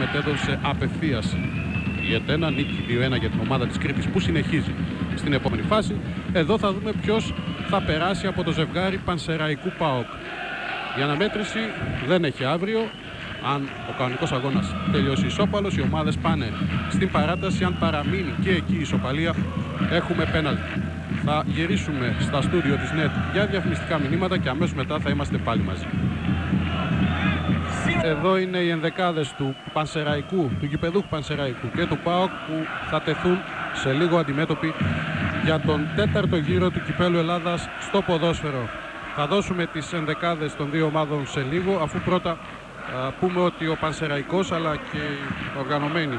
μετέδωσε απευθείας η ΕΤΕΝΑ, νίκη 2-1 για την ομάδα της Κρήτης που συνεχίζει στην επόμενη φάση. Εδώ θα δούμε ποιος θα περάσει από το ζευγάρι Πανσεραϊκού ΠΑΟΚ. Η αναμέτρηση δεν έχει αύριο. Αν ο κανονικός αγώνας τελειώσει ισόπαλος, οι ομάδες πάνε στην παράταση. Αν παραμείνει και εκεί η ισοπαλία, έχουμε πέναλτι. Θα γυρίσουμε στα στούντιο της ΝΕΤ για διαφημιστικά μηνύματα και αμέσως μετά θα είμαστε πάλι μαζί. Εδώ είναι οι ενδεκάδες του Πανσεραϊκού, του γηπεδούχου Πανσεραϊκού και του ΠΑΟΚ που θα τεθούν σε λίγο αντιμέτωποι για τον τέταρτο γύρο του Κυπέλου Ελλάδας στο ποδόσφαιρο. Θα δώσουμε τις ενδεκάδες των δύο ομάδων σε λίγο αφού πρώτα πούμε ότι ο Πανσεραϊκός αλλά και οι οργανωμένοι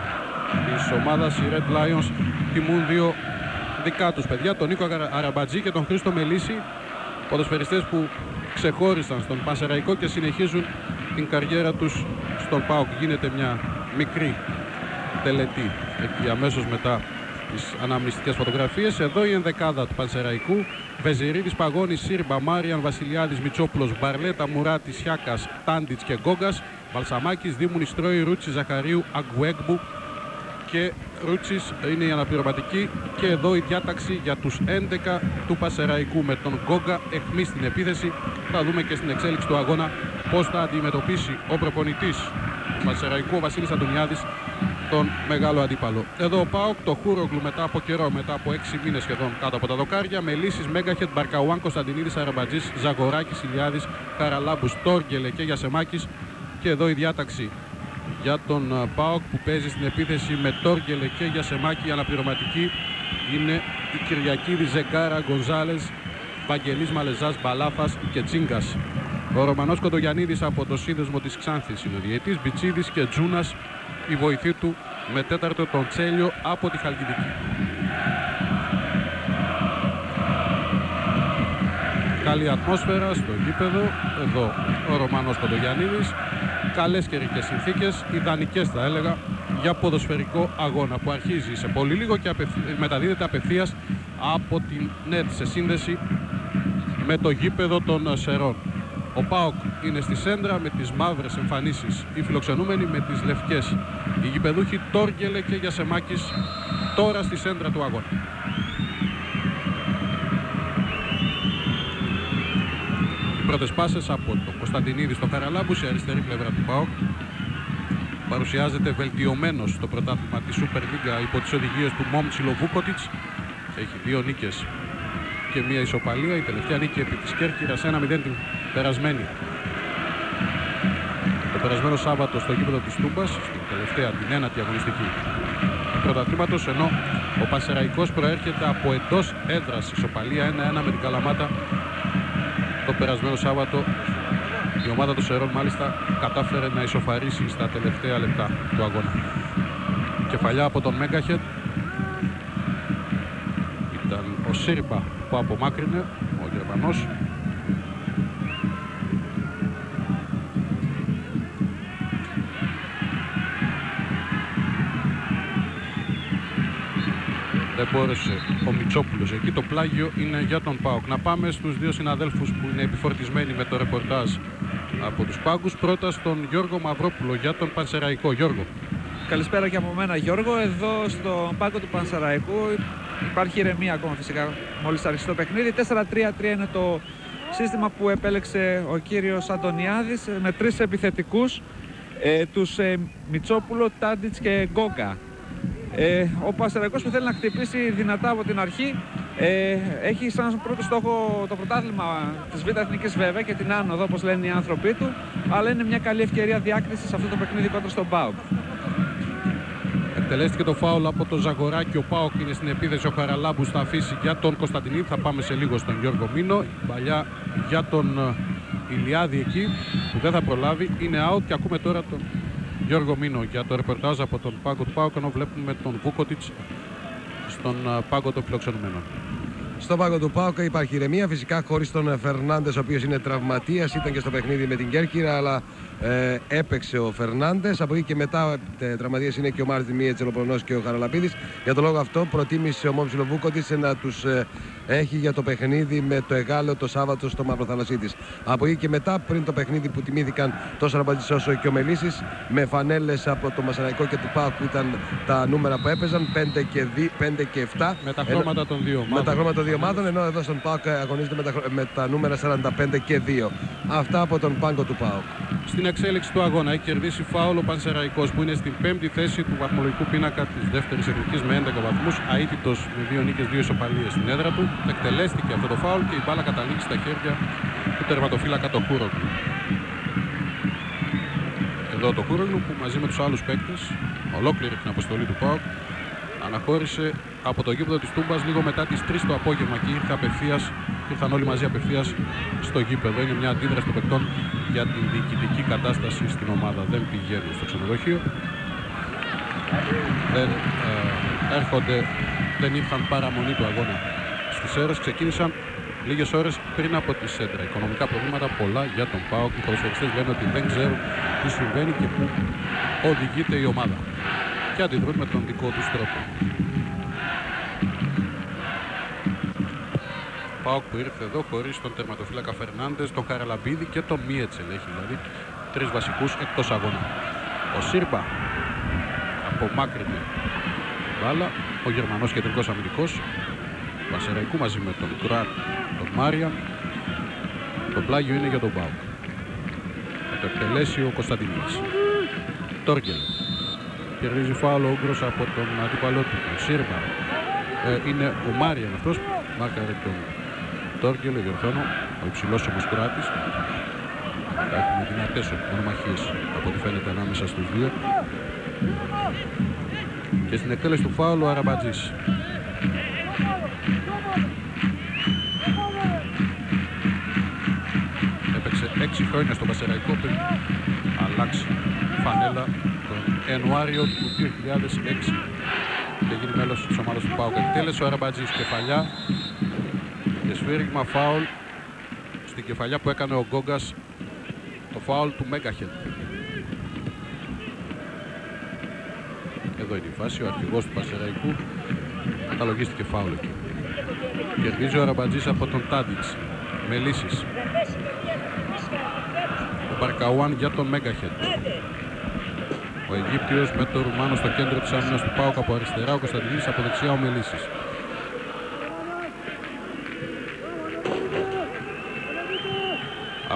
της ομάδας οι Red Lions τιμούν δύο δικά τους παιδιά, τον Νίκο Αραμπατζή και τον Χρήστο Μελίση ποδοσφαιριστές που ξεχώρισαν στον Πανσεραϊκό και συνεχίζουν την καριέρα τους στον ΠΑΟΚ. Γίνεται μια μικρή τελετή εκεί αμέσως μετά τις αναμνηστικές φωτογραφίες. Εδώ η ενδεκάδα του Πανσεραϊκού. Βεζιρίδης, Παγώνης, Σύρμπα, Μάριαν, Βασιλιάδης, Μιτσόπουλος, Μπαρλέτα, Μουράτης, Σιάκας, Τάντιτς και Γκόγκας. Βαλσαμάκης, Δήμου Στρόη, Ρούτσι, Ζαχαρίου, Αγκουέγκμπου και Ρούτσις είναι η αναπληρωματική και εδώ η διάταξη για τους 11 του Πασεραϊκού με τον Γκόγκα εχμή στην επίθεση. Θα δούμε και στην εξέλιξη του αγώνα πώς θα αντιμετωπίσει ο προπονητής του Πασεραϊκού, ο Βασίλης Αντωνιάδης, τον μεγάλο αντίπαλο. Εδώ ο Πάοκ, το Χούρογλου μετά από καιρό, μετά από 6 μήνες σχεδόν κάτω από τα δοκάρια, με λύσεις Μέγκαχετ, Μπαρκαουάν, Κωνσταντινίδης, Αραμπατζής, Ζαγοράκης, Ηλιάδης, Καραλάμπους, Τόργελε και Γιασεμάκης και εδώ η διάταξη για τον ε, ΠΑΟΚ που παίζει στην επίθεση με Τόργελε και Γιασεμάκη αναπληρωματική είναι η Κυριακίδη Ζεκάρα Γκονζάλες Βαγγελής Μαλεζάς Μπαλάφας και Τσίγκας. Ο Ρωμανός Κοντογιαννίδης από το σύνδεσμο της Ξάνθης είναι ο διετής Μπιτσίδης και Τζούνας η βοηθή του με τέταρτο τον Τσέλιο από τη Χαλκιδική. Καλή ατμόσφαιρα στο γήπεδο. Εδώ ο Ρωμανός Κοντογιαννίδης καλές καιρικές συνθήκες, ιδανικές θα έλεγα, για ποδοσφαιρικό αγώνα που αρχίζει σε πολύ λίγο και μεταδίδεται απευθείας από την ΝΕΤ σε σύνδεση με το γήπεδο των Σερών. Ο ΠΑΟΚ είναι στη σέντρα με τις μαύρες εμφανίσεις, οι φιλοξενούμενοι με τις λευκές. Οι γηπεδούχοι Τόργελε και Γιασεμάκης τώρα στη σέντρα του αγώνα. Πρώτες πάσες από τον Κωνσταντινίδη στο Χαραλάμπου, σε αριστερή πλευρά του ΠΑΟΚ. Παρουσιάζεται βελτιωμένος στο πρωτάθλημα της Super League υπό τις οδηγίες του Μόμτσιλο Βούκοτιτ. Έχει δύο νίκες και μία ισοπαλία. Η τελευταία νίκη επί της Κέρκυρας 1-0 την περασμένη. Το περασμένο Σάββατο στο γήπεδο της Τούμπας, στην τελευταία την ένατη αγωνιστική του πρωταθλήματος, ενώ ο Πασεραϊκός προέρχεται από εντός έδρας ισοπαλία 1-1 με την Καλαμάτα το περασμένο Σάββατο η ομάδα του Σερών μάλιστα κατάφερε να ισοφαρίσει στα τελευταία λεπτά του αγώνα. Κεφαλιά από τον Μέγκαχετ ήταν ο Σύρπα που απομάκρυνε, ο Γερμανός δεν μπόρεσε ο Μιτσόπουλο. Εκεί το πλάγιο είναι για τον Πάοκ. Να πάμε στους δύο συναδέλφους που είναι επιφορτισμένοι με το ρεπορτάζ από τους Πάγκους. Πρώτα στον Γιώργο Μαυρόπουλο για τον Πανσεραϊκό. Γιώργο. Καλησπέρα και από μένα Γιώργο. Εδώ στον πάγκο του Πανσεραϊκού υπάρχει ηρεμία ακόμα φυσικά μόλις άρχισε το παιχνίδι. 4-3-3 είναι το σύστημα που επέλεξε ο κύριος Αντωνιάδης με τρεις επιθετικούς ε, τους ε, Μιτσόπουλο, Τάντιτς και Γκόγκα. Ε, ο Πασεραϊκός που θέλει να χτυπήσει δυνατά από την αρχή ε, έχει σαν πρώτο στόχο το πρωτάθλημα της Β' Εθνικής βέβαια και την άνοδο όπως λένε οι άνθρωποι του αλλά είναι μια καλή ευκαιρία διάκρισης σε αυτό το παιχνίδι κοντά στον ΠΑΟΚ. Εκτελέστηκε το φάουλ από τον Ζαγοράκη. Ο Πάοκ είναι στην επίθεση. Ο Χαραλάμπου θα αφήσει για τον Κωνσταντινίδη. Θα πάμε σε λίγο στον Γιώργο Μίνο. Παλιά για τον ε, Ηλιάδη εκεί που δεν θα προλάβει. Είναι out και ακούμε τώρα τον Γιώργο Μίνο για το ρεπορτάζ από τον πάγκο του Πάουκ ενώ βλέπουμε τον Βούκοτιτς στον πάγκο των φιλοξενουμένων. Στον πάγκο του Πάουκ υπάρχει ηρεμία, φυσικά χωρίς τον Φερνάντες, ο οποίος είναι τραυματίας, ήταν και στο παιχνίδι με την Κέρκυρα, αλλά ε, έπαιξε ο Φερνάντες. Από εκεί και μετά ε, τραυματίες είναι και ο Μάρτιν Μίετσελ, ο και ο Χαραλαμπίδης. Για τον λόγο αυτό προτίμησε ο Μόψιλο Βούκοτη να τους ε, έχει για το παιχνίδι με το Εγάλεο το Σάββατο στο Μαυροθαλασσίτη. Από εκεί και μετά, πριν το παιχνίδι που τιμήθηκαν τόσο Ραμπατζή όσο και ο Μελίσση, με φανέλες από το Μασαναϊκό και του Πάου που ήταν τα νούμερα που έπαιζαν, 5 και, 5 και 7. Με τα χρώματα των δύο ομάδων. Με τα χρώματα των δύο ομάδων, ενώ εδώ στον Πάουκ αγωνίζεται με τα, με τα νούμερα 45 και 2. Αυτά από τον πάγκο του Πάουκ. Στην εξέλιξη του αγώνα έχει κερδίσει φάουλ ο Πανσεραϊκός που είναι στην πέμπτη θέση του βαθμολογικού πίνακα της δεύτερης εθνικής με 11 βαθμούς, αίτητος με δύο νίκες, δύο ισοπαλίες στην έδρα του. Εκτελέστηκε αυτό το φάουλ και η μπάλα καταλήγει στα χέρια του τερματοφύλακα το Κούρογλου. Εδώ το Κούρογλου που μαζί με τους άλλους παίκτες, ολόκληρη την αποστολή του ΠΑΟΚ, αναχώρησε από το γήπεδο της Τούμπας λίγο μετά τις 3 το απόγευμα και ήρθε απευθείας, ήρθαν όλοι μαζί απευθείας στο γήπεδο. Είναι μια αντίδραση των παικτών για την διοικητική κατάσταση στην ομάδα. Δεν πηγαίνουν στο ξενοδοχείο, δεν ε, έρχονται, δεν ήρθαν παραμονή του αγώνα στις αίρες. Ξεκίνησαν λίγες ώρες πριν από τη σέντρα. Οικονομικά προβλήματα πολλά για τον ΠΑΟΚ. Οι ποδοσφαιριστές λένε ότι δεν ξέρουν τι συμβαίνει και πού οδηγείται η ομάδα. Και αντιδρούν με τον δικό τους τρόπο. Πάοκ που ήρθε εδώ χωρίς τον τερματοφύλακα Φερνάντες, τον Καραλαμπίδη και τον Μίετσελ. Έχει δηλαδή τρεις βασικούς εκτός αγώνα. Ο Σύρμπα απομάκρυνε μπάλα. Ο Γερμανός κεντρικός αμυντικός Βασεραϊκού μαζί με τον Κράτ, τον Μάριαν. Το πλάγιο είναι για τον Πάοκ. Θα το εκτελέσει ο Κωνσταντινίδης. Τόρκελ. Κερδίζει φάουλο ο από τον αντίπαλό του, τον Σύρμα. Ε, είναι ο Μάριαν αυτός, μάρκαρε τον Τόρκελ, διορθώνω, ο υψηλός όμως Κράτης. Έχουμε δυνατές μονομαχίες από ό,τι φαίνεται ανάμεσα στους δύο. Και στην εκτέλεση του φάουλου ο Αραμπατζής. Έπαιξε 6 χρόνια στο Πασεραϊκό πριν αλλάξει φανέλα τον Ιανουάριο του 2006 και γίνει μέλος της ομάδας του ΠΑΟΚ. Εκτέλεσε ο Αραμπατζής κεφαλιά και σφύριγμα φάουλ στην κεφαλιά που έκανε ο Γκόγκας το φάουλ του Μέγκαχελ. Εδώ είναι η φάση, ο αρχηγός του Πασεραϊκού καταλογίστηκε φάουλ εκεί. Κερδίζει ο Αραμπατζής από τον Τάντιτς. Με λύσεις. Ο Μπαρκαουάν για τον Μέγκαχετ. Ο Αιγύπτιος με τον Ρουμάνο στο κέντρο της άμυνας του Πάουκ από αριστερά. Ο Κωνσταντινίδης από δεξιά ο Μελίσης.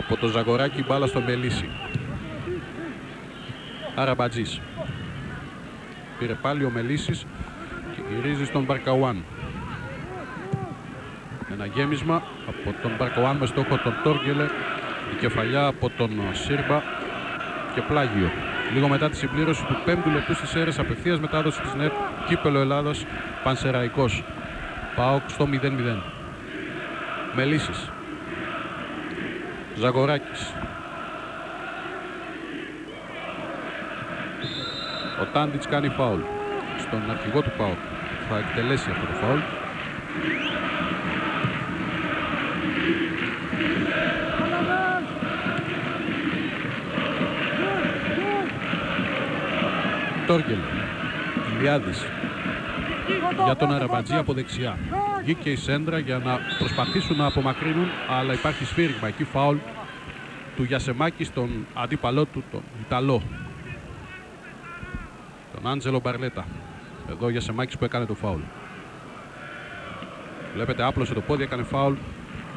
Από το Ζαγοράκι μπάλα στο Μελίση. Αραμπατζής. Πήρε πάλι ο Μελίσης και γυρίζει στον Μπαρκαουάν. Ένα γέμισμα από τον Μπαρκοάν με στόχο τον Τόργελε. Η κεφαλιά από τον Σύρμπα και πλάγιο. Λίγο μετά τη συμπλήρωση του 5ου λεπτού στις αίρες απευθείας μετάδοση της ΝΕΤ Κύπελο Ελλάδος Πανσεραϊκός. Πάοκ στο 0-0. Μελίσης. Ζαγοράκης. Ο Τάντιτς κάνει φάουλ. Στον αρχηγό του Πάοκ θα εκτελέσει αυτό το φάουλ. Τόργελ. Ηλιάδης. Για τον Αραμπατζή από δεξιά. Βγήκε η Σέντρα για να προσπαθήσουν να απομακρύνουν, αλλά υπάρχει σφύριγμα. Εκεί φάουλ του Γιασεμάκη στον αντίπαλό του, τον Ιταλό. Τον Άντζελο Μπαρλέτα. Εδώ ο Γιασεμάκης που έκανε το φάουλ. Βλέπετε άπλωσε το πόδι, έκανε φάουλ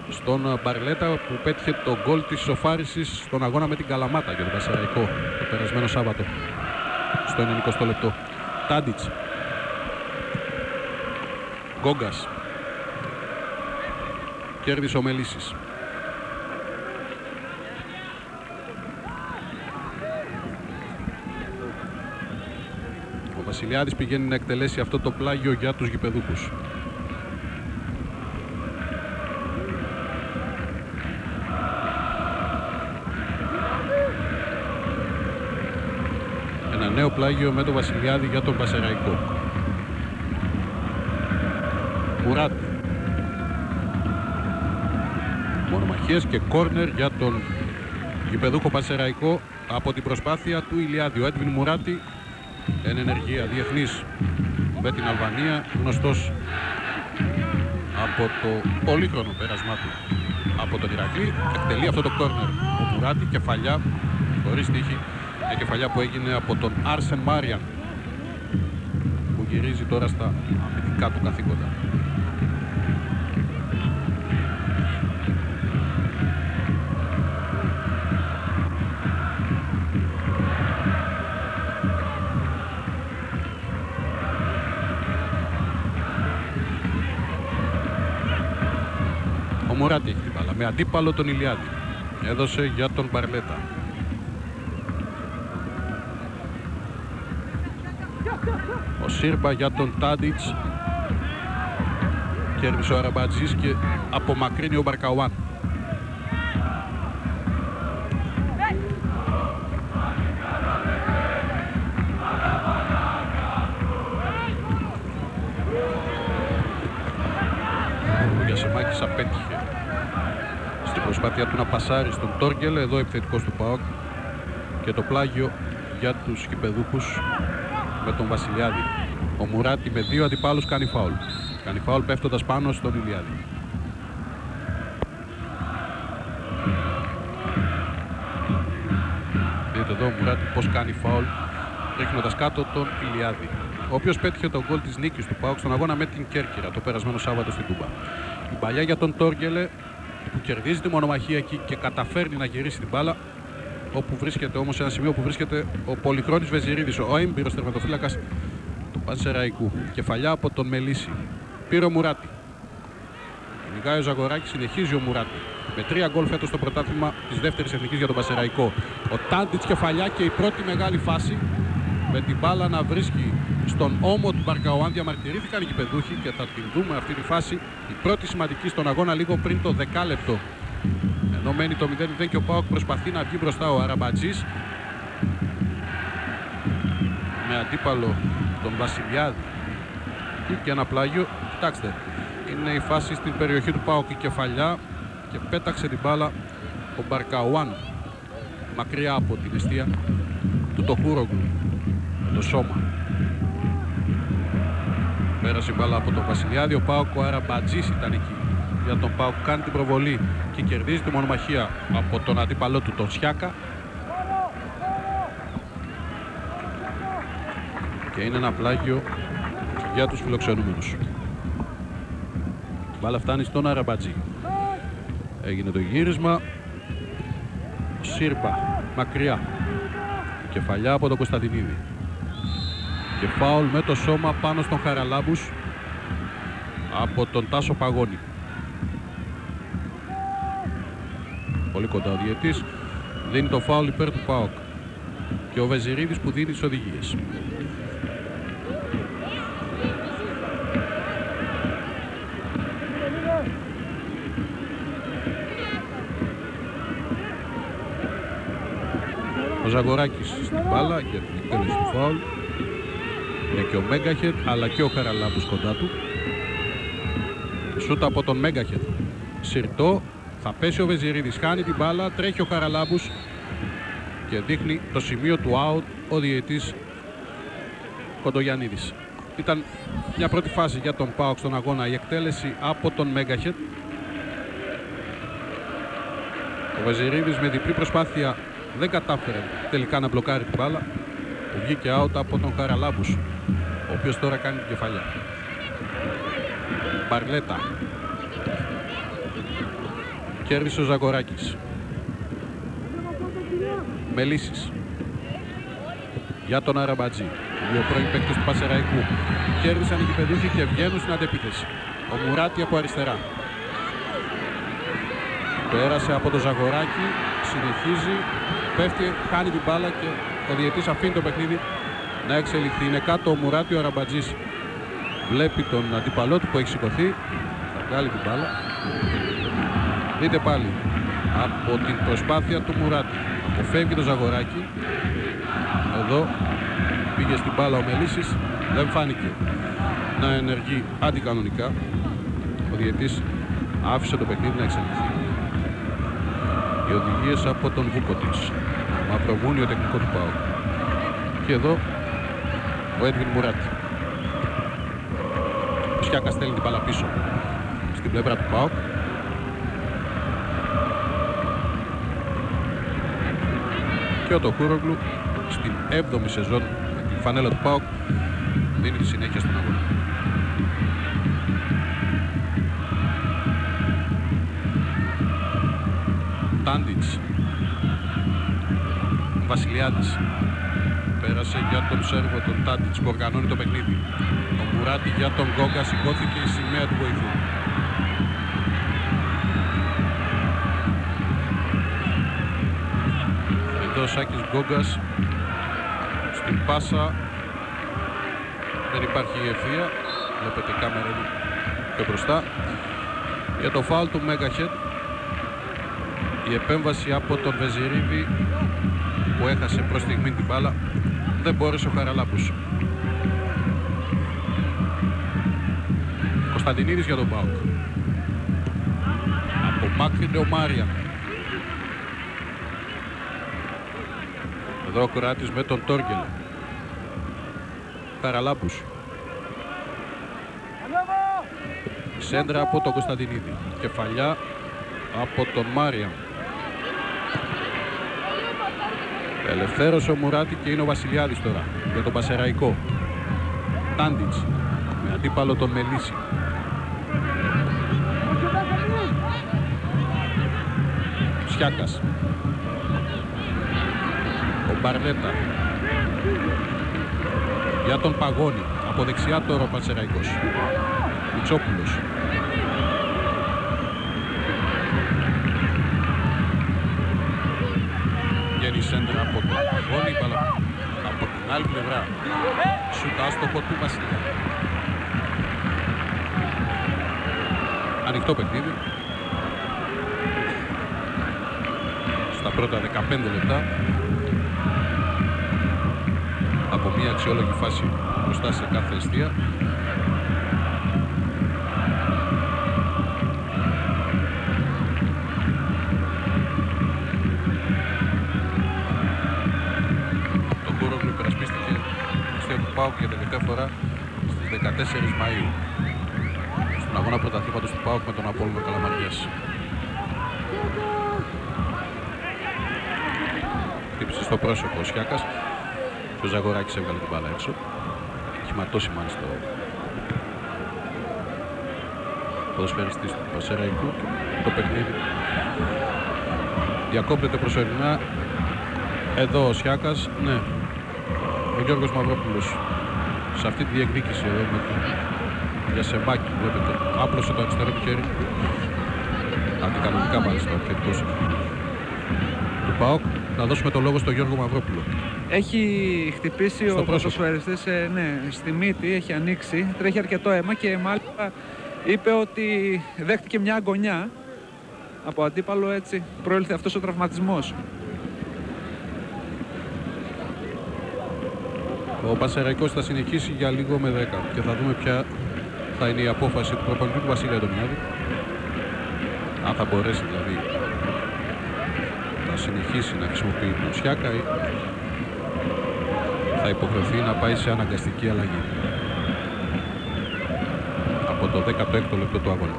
στον Μπαρλέτα που πέτυχε το γκολ της ισοφάρισης στον αγώνα με την Καλαμάτα για τον Πασαραϊκό το περασμένο Σάββατο στο 90 λεπτό. Τάντιτς. Γκόγκας. Κέρδισε ο Μελίσης. Ο Βασιλιάδης πηγαίνει να εκτελέσει αυτό το πλάγιο για τους γηπεδούχους. νέο πλάγιο με τον Βασιλιάδη για τον Πασεραϊκό. Μονομαχίες και κόρνερ για τον γηπεδούχο Πασεραϊκό από την προσπάθεια του Ηλιάδη. Ο Έντβιν Μουράτη εν ενεργεία διεθνής με την Αλβανία, γνωστός από το πολύχρονο πέρασμά του από τον Ηρακλή. Εκτελεί αυτό το κόρνερ ο Μουράτη, κεφαλιά, χωρίς τύχη, μια κεφαλιά που έγινε από τον Άρσεν Μάριαν που γυρίζει τώρα στα αμυντικά του καθήκοντα. Αντίπαλο τον Ηλιάδη. Έδωσε για τον Μπαρλέτα. Ο Σύρμπα για τον Τάντιτς. Κέρδισε ο Αραμπατζής και απομακρύνει ο Μπαρκαουάν. Προσπάθεια του να πασάρει στον Τόργκελ εδώ επιθετικός του ΠΑΟΚ. Και το πλάγιο για τους κυπεδούχους με τον Βασιλιάδη. Ο Μουράτη με δύο αντιπάλους κάνει φάουλ. Κάνει φάουλ πέφτοντας πάνω στον Ηλιάδη. Δείτε εδώ ο Μουράτη πως κάνει φάουλ ρίχνοντας κάτω τον Ηλιάδη. Ο οποίος πέτυχε τον γκολ της νίκης του Πάουκ στον αγώνα με την Κέρκυρα το περασμένο Σάββατο στην Τούμπα. Η παλιά για τον Τόργκελε που κερδίζει τη μονομαχία εκεί και καταφέρνει να γυρίσει την μπάλα όπου βρίσκεται όμως σε ένα σημείο που βρίσκεται ο Πολυχρόνης Βεζιρίδης, ο έμπειρος τερματοφύλακας του Πανσεραϊκού. Κεφαλιά από τον Μελίση. Πήρε ο Μουράτη. Νικάει ο Ζαγοράκης, συνεχίζει ο Μουράτη. Με τρία γκολ φέτος στο πρωτάθλημα της δεύτερης εθνικής για τον Πασεραϊκό. Ο Τάντιτς κεφαλιά και η πρώτη μεγάλη φάση με την μπάλα να βρίσκει στον ώμο του Μπαρκαουάν διαμαρτυρήθηκαν οι κυπεδούχοι και θα την δούμε αυτή τη φάση η πρώτη σημαντική στον αγώνα λίγο πριν το δεκάλεπτο. Ενώ μένει το 0-0 και ο Πάοκ προσπαθεί να βγει μπροστά ο Αραμπατζής. Με αντίπαλο τον Βασιλιάδη. Και ένα πλάγιο. Κοιτάξτε είναι η φάση στην περιοχή του Πάοκ η κεφαλιά και πέταξε την μπάλα ο Μπαρκαουάν. Μακριά από την αιστεία του Τοχούρογκου το σώμα Πέρασε η μπάλα από τον Βασιλιάδη. Ο Πάοκ ο Αραμπατζής ήταν εκεί. Για τον Πάοκ κάνει την προβολή και κερδίζει τη μονομαχία από τον αντίπαλό του τον Σιάκα. Και είναι ένα πλάγιο για τους φιλοξενούμενους. Η μπάλα φτάνει στον Αραμπατζή. Έγινε το γύρισμα. Σύρπα μακριά. Κεφαλιά από τον Κωνσταντινίδη και φάουλ με το σώμα πάνω στον Χαραλάμπους από τον Τάσο Παγώνη. Πολύ κοντά ο διετής δίνει το φάουλ υπέρ του ΠΑΟΚ και ο Βεζιρίδης που δίνει τις οδηγίες. Ο Ζαγοράκης στην μπάλα για την εκτέλεση του φάουλ είναι και ο Μέγκαχετ αλλά και ο Χαραλάμπους κοντά του. Σούτα από τον Μέγκαχετ. Συρτό. Θα πέσει ο Βεζιρίδης. Χάνει την μπάλα. Τρέχει ο Χαραλάμπους και δείχνει το σημείο του out ο διαιτής Κοντογιαννίδης. Ήταν μια πρώτη φάση για τον Πάοξ στον αγώνα η εκτέλεση από τον Μέγκαχετ. Ο Βεζιρίδης με διπλή προσπάθεια δεν κατάφερε τελικά να μπλοκάρει την μπάλα που βγήκε out από τον Χαραλάμπους ο οποίος τώρα κάνει την κεφαλιά. Μπαρλέτα. Κέρδισε ο Ζαγοράκης. Μελίσης. Για τον Αραμπατζή. Δύο πρώην παίκτες του Πασεραϊκού. Κέρδισαν οι κυπεδούχοι και βγαίνουν στην αντεπίθεση. Ο Μουράτη από αριστερά. Πέρασε από το Ζαγοράκη. Συνεχίζει. Πέφτει, κάνει την μπάλα και ο διαιτής αφήνει το παιχνίδι να εξελιχθεί. Είναι κάτω ο Μουράτη ο Αραμπατζής. Βλέπει τον αντιπαλό του που έχει σηκωθεί. Θα βγάλει την μπάλα. Δείτε πάλι από την προσπάθεια του Μουράτη. Αποφεύγει το Ζαγοράκι. Εδώ πήγε στην μπάλα ο Μελίσης. Δεν φάνηκε να ενεργεί αντικανονικά. Ο διαιτής άφησε το παιχνίδι να εξελιχθεί. Οι οδηγίες από τον Βούκοτης. Μαυροβούνιο τεχνικό του ΠΑΟΚ. Και εδώ ο Έντβιν Μουράτη. Ο Σιάκα στέλνει την μπάλα πίσω στην πλευρά του ΠΑΟΚ. Και ο Τοχούρογλου στην 7η σεζόν με την φανέλα του ΠΑΟΚ δίνει τη συνέχεια στον αγώνα. Τάντιτς Βασιλιάδης. Πέρασε για τον Σέρβο τον Τάντιτς που οργανώνει το παιχνίδι. Ο Μουράτη για τον Γκόγκα σηκώθηκε η σημαία του βοηθού. Εδώ ο Σάκης Γκόγκας. Στην πάσα. Δεν υπάρχει η ευθεία. Βλέπετε η κάμερα είναι πιο μπροστά. Για το φάουλ του Μέγαχετ η επέμβαση από τον Βεζιρίδη που έχασε προς στιγμή την μπάλα δεν μπόρεσε ο Χαραλάπους Κωνσταντινίδης για τον Πάουκ Απομάκρυνε ο Μάριαν εδώ ο Κουράτης με τον Τόργελ. Χαραλάπους Σέντρα από τον Κωνσταντινίδη. Κεφαλιά από τον Μάριαν Ελευθέρωσε ο Μουράτη και είναι ο Βασιλιάδης τώρα για τον Πασεραϊκό. Τάντιτς με αντίπαλο τον Μελίση. Σιάκας. Ο Μπαρνέτα. Για τον Παγώνη. Από δεξιά τώρα ο Πασεραϊκός. Μητσόπουλος. Άλλη πλευρά. Σούτα άστοχο του Βασιλιά. Ανοιχτό παιχνίδι. Στα πρώτα 15 λεπτά. Από μια αξιόλογη φάση μπροστά σε κάθε αιστεία. ΠΑΟΚ για τελευταία φορά στις 14 Μαΐου στον αγώνα πρωταθλήματος του ΠΑΟΚ με τον Απόλλωνα Καλαμαριάς. Χτύπησε στο πρόσωπο ο Σιάκας και ο Ζαγοράκης έβγαλε την μπάλα έξω. Έχει ματώσει μάλιστα ο ποδοσφαιριστής του Πασεραϊκού το παιχνίδι. Διακόπτεται προσωρινά εδώ ο Σιάκας, ναι, ο Γιώργος Μαυρόπουλος σε αυτή τη διεκδίκηση εδώ με τον Γιασεμάκη, βλέπετε, άπλωσε το αριστερό του χέρι. Αντικανονικά μάλιστα ο επιθετικός του ΠΑΟΚ. Να δώσουμε το λόγο στον Γιώργο Μαυρόπουλο. Έχει χτυπήσει Στο ο πρόσωπο. ποδοσφαιριστής ε, ναι, στη μύτη, έχει ανοίξει, τρέχει αρκετό αίμα και μάλιστα είπε ότι δέχτηκε μια αγωνιά από αντίπαλο έτσι προήλθε αυτός ο τραυματισμός. Ο Πασεραϊκός θα συνεχίσει για λίγο με 10 και θα δούμε ποια θα είναι η απόφαση του προπονητή του Βασίλη Αντωνιάδη. Αν θα μπορέσει δηλαδή να συνεχίσει να χρησιμοποιεί τον Σιάκα ή θα υποχρεωθεί να πάει σε αναγκαστική αλλαγή. Από το 16ο λεπτό του αγώνα.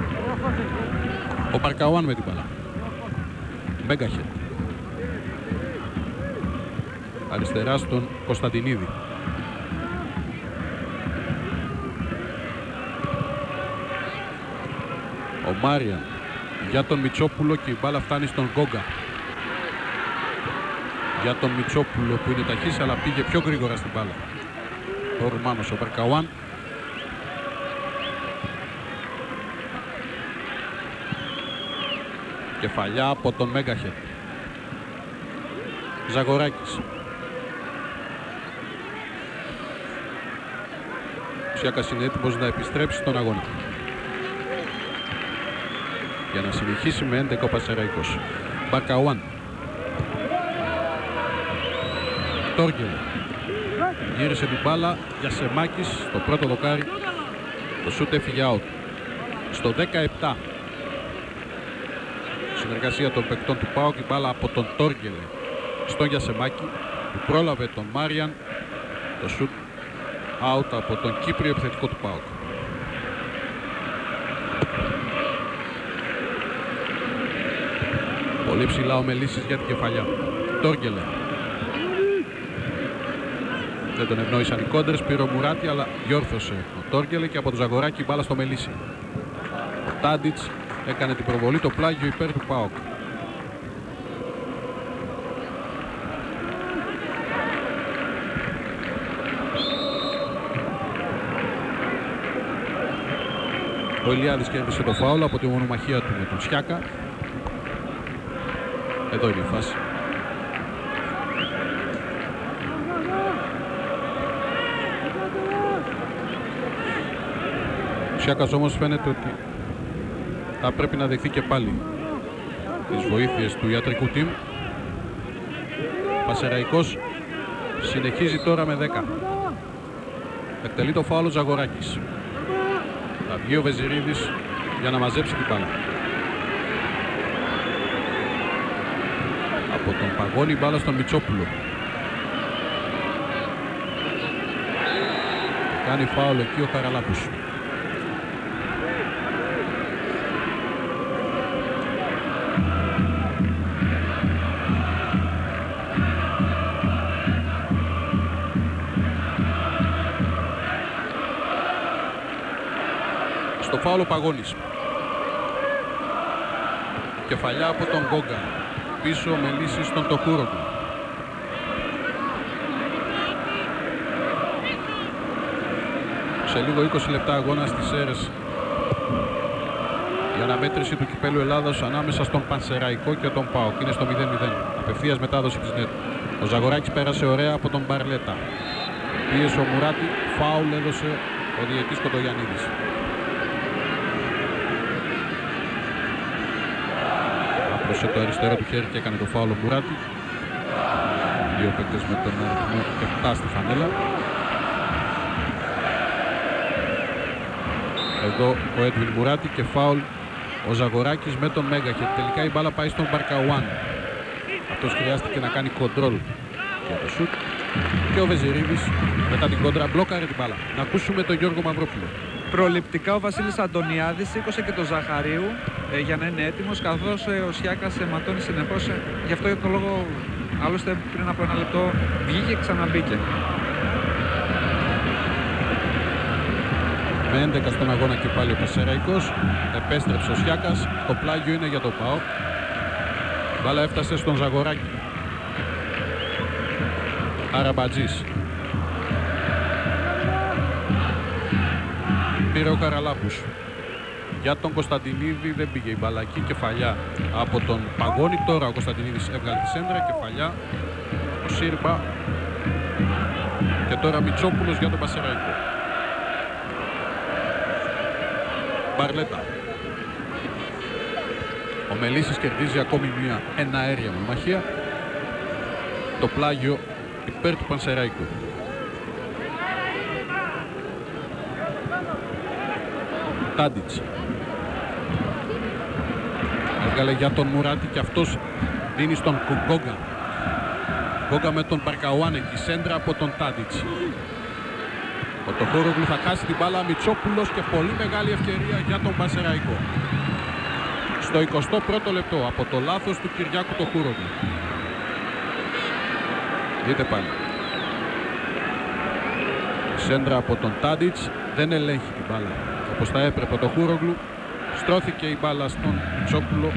Ο Παρκαουάν με την μπάλα. Μπέγκαχε. Αριστερά στον Κωνσταντινίδη. Ο Μάριαν για τον Μιτσόπουλο και η μπάλα φτάνει στον Γκόγκα. Για τον Μιτσόπουλο που είναι ταχύς αλλά πήγε πιο γρήγορα στην μπάλα. Ο Ρουμάνος, ο Μπερκαουάν. Κεφαλιά από τον Μέγκαχετ. Ζαγοράκης. Ο Σιάκας είναι έτοιμος να επιστρέψει στον αγώνα. Για να συνεχίσει με 11 ο Πασεραϊκός. Μπακαουάν. Τόργελ. Γύρισε την μπάλα για Σεμάκης στο πρώτο δοκάρι. Το σούτ έφυγε out. Στο 17. Συνεργασία των παικτών του ΠΑΟΚ η μπάλα από τον Τόργελ στον Γιασεμάκη που πρόλαβε τον Μάριαν το σουτ out από τον Κύπριο επιθετικό του ΠΑΟΚ. Πολύ ψηλά ο Μελίσης για την κεφαλιά. Τόργελε. Δεν τον ευνόησαν οι κόντρες, πήρε ο Μουράτη αλλά διόρθωσε ο Τόργελε και από το Ζαγοράκι μπάλα στο Μελίση. Ο Τάντιτς έκανε την προβολή το πλάγιο υπέρ του ΠΑΟΚ. Ο Ηλιάδης κέρδισε το φάουλ από τη μονομαχία του με τον Σιάκα. Εδώ είναι η φάση. Ο Σιάκας όμως φαίνεται ότι θα πρέπει να δεχθεί και πάλι τις βοήθειες του ιατρικού team. Πασεραϊκός συνεχίζει τώρα με 10. Εκτελεί το φάουλο Ζαγοράκης. Θα βγει ο Βεζιρίδης για να μαζέψει την μπάλα. Από τον Παγώνη μπάλα στον Μιτσόπουλο. Κάνει φάουλ εκεί ο Καραλάπους. Στο φάουλο Παγώνης. Κεφαλιά από τον Γκόγκα. Πίσω με λύση στον Τοχούρο του. Σε λίγο 20 λεπτά αγώνα στις αίρες η αναμέτρηση του κυπέλου Ελλάδος ανάμεσα στον Πανσεραϊκό και τον ΠΑΟΚ. Είναι στο 0-0. Απευθείας μετάδοση της ΝΕΤ. Ο Ζαγοράκης πέρασε ωραία από τον Μπαρλέτα. Πίεσε ο Μουράτη. Φάουλ έδωσε ο διετής Κοντογιαννίδης. Άπλωσε το αριστερό του χέρι και έκανε το φάουλ ο Μουράτη. Δύο παίκτες με τον αριθμό 7 στη φανέλα. Εδώ ο Έντβιν Μουράτη και φάουλ ο Ζαγοράκης με τον Μέγα και τελικά η μπάλα πάει στον Μπαρκαουάν. Αυτός χρειάστηκε να κάνει κοντρόλ για το σουτ και ο Βεζιρίδης μετά την κόντρα μπλόκαρε την μπάλα. Να ακούσουμε τον Γιώργο Μαυρόπουλο. Προληπτικά ο Βασίλης Αντωνιάδης σήκωσε και τον Ζαχαρίου ε, για να είναι έτοιμος καθώς ε, ο Σιάκας αιματώνει συνεχώς. Ε, γι' αυτό για τον λόγο άλλωστε πριν από ένα λεπτό βγήκε και ξαναμπήκε. Με 11 στον αγώνα και πάλι ο Πασεραϊκός. Επέστρεψε ο Σιάκας. Το πλάγιο είναι για το ΠΑΟ. Μπάλα έφτασε στον Ζαγοράκη. Αραμπατζής. Πήρε ο Καραλάπους. Για τον Κωνσταντινίδη δεν πήγε η μπαλακή κεφαλιά από τον Παγώνη. Τώρα ο Κωνσταντινίδης έβγαλε τη σέντρα, κεφαλιά. Ο Σύρμπα. Και τώρα Μιτσόπουλος για τον Πασεραϊκό. Μπαρλέτα. Ο Μελίσης κερδίζει ακόμη μια εναέρια μονομαχία. Το πλάγιο υπέρ του Πανσεραϊκού. Τάντιτς. Έβγαλε για τον Μουράτη και αυτός δίνει στον Γκόγκα. Γκόγκα με τον Παρκαουάν εκεί. Σέντρα από τον Τάντιτς. Ο Τοχόρογλου θα χάσει την μπάλα Μιτσόπουλος και πολύ μεγάλη ευκαιρία για τον Πασεραϊκό. Στο 21ο λεπτό από το λάθος του Κυριάκου Τοχόρογλου. Δείτε πάλι. Σέντρα από τον Τάντιτς δεν ελέγχει την μπάλα όπως θα έπρεπε το Χούρογλου. Στρώθηκε η μπάλα στον Μιτσόπουλο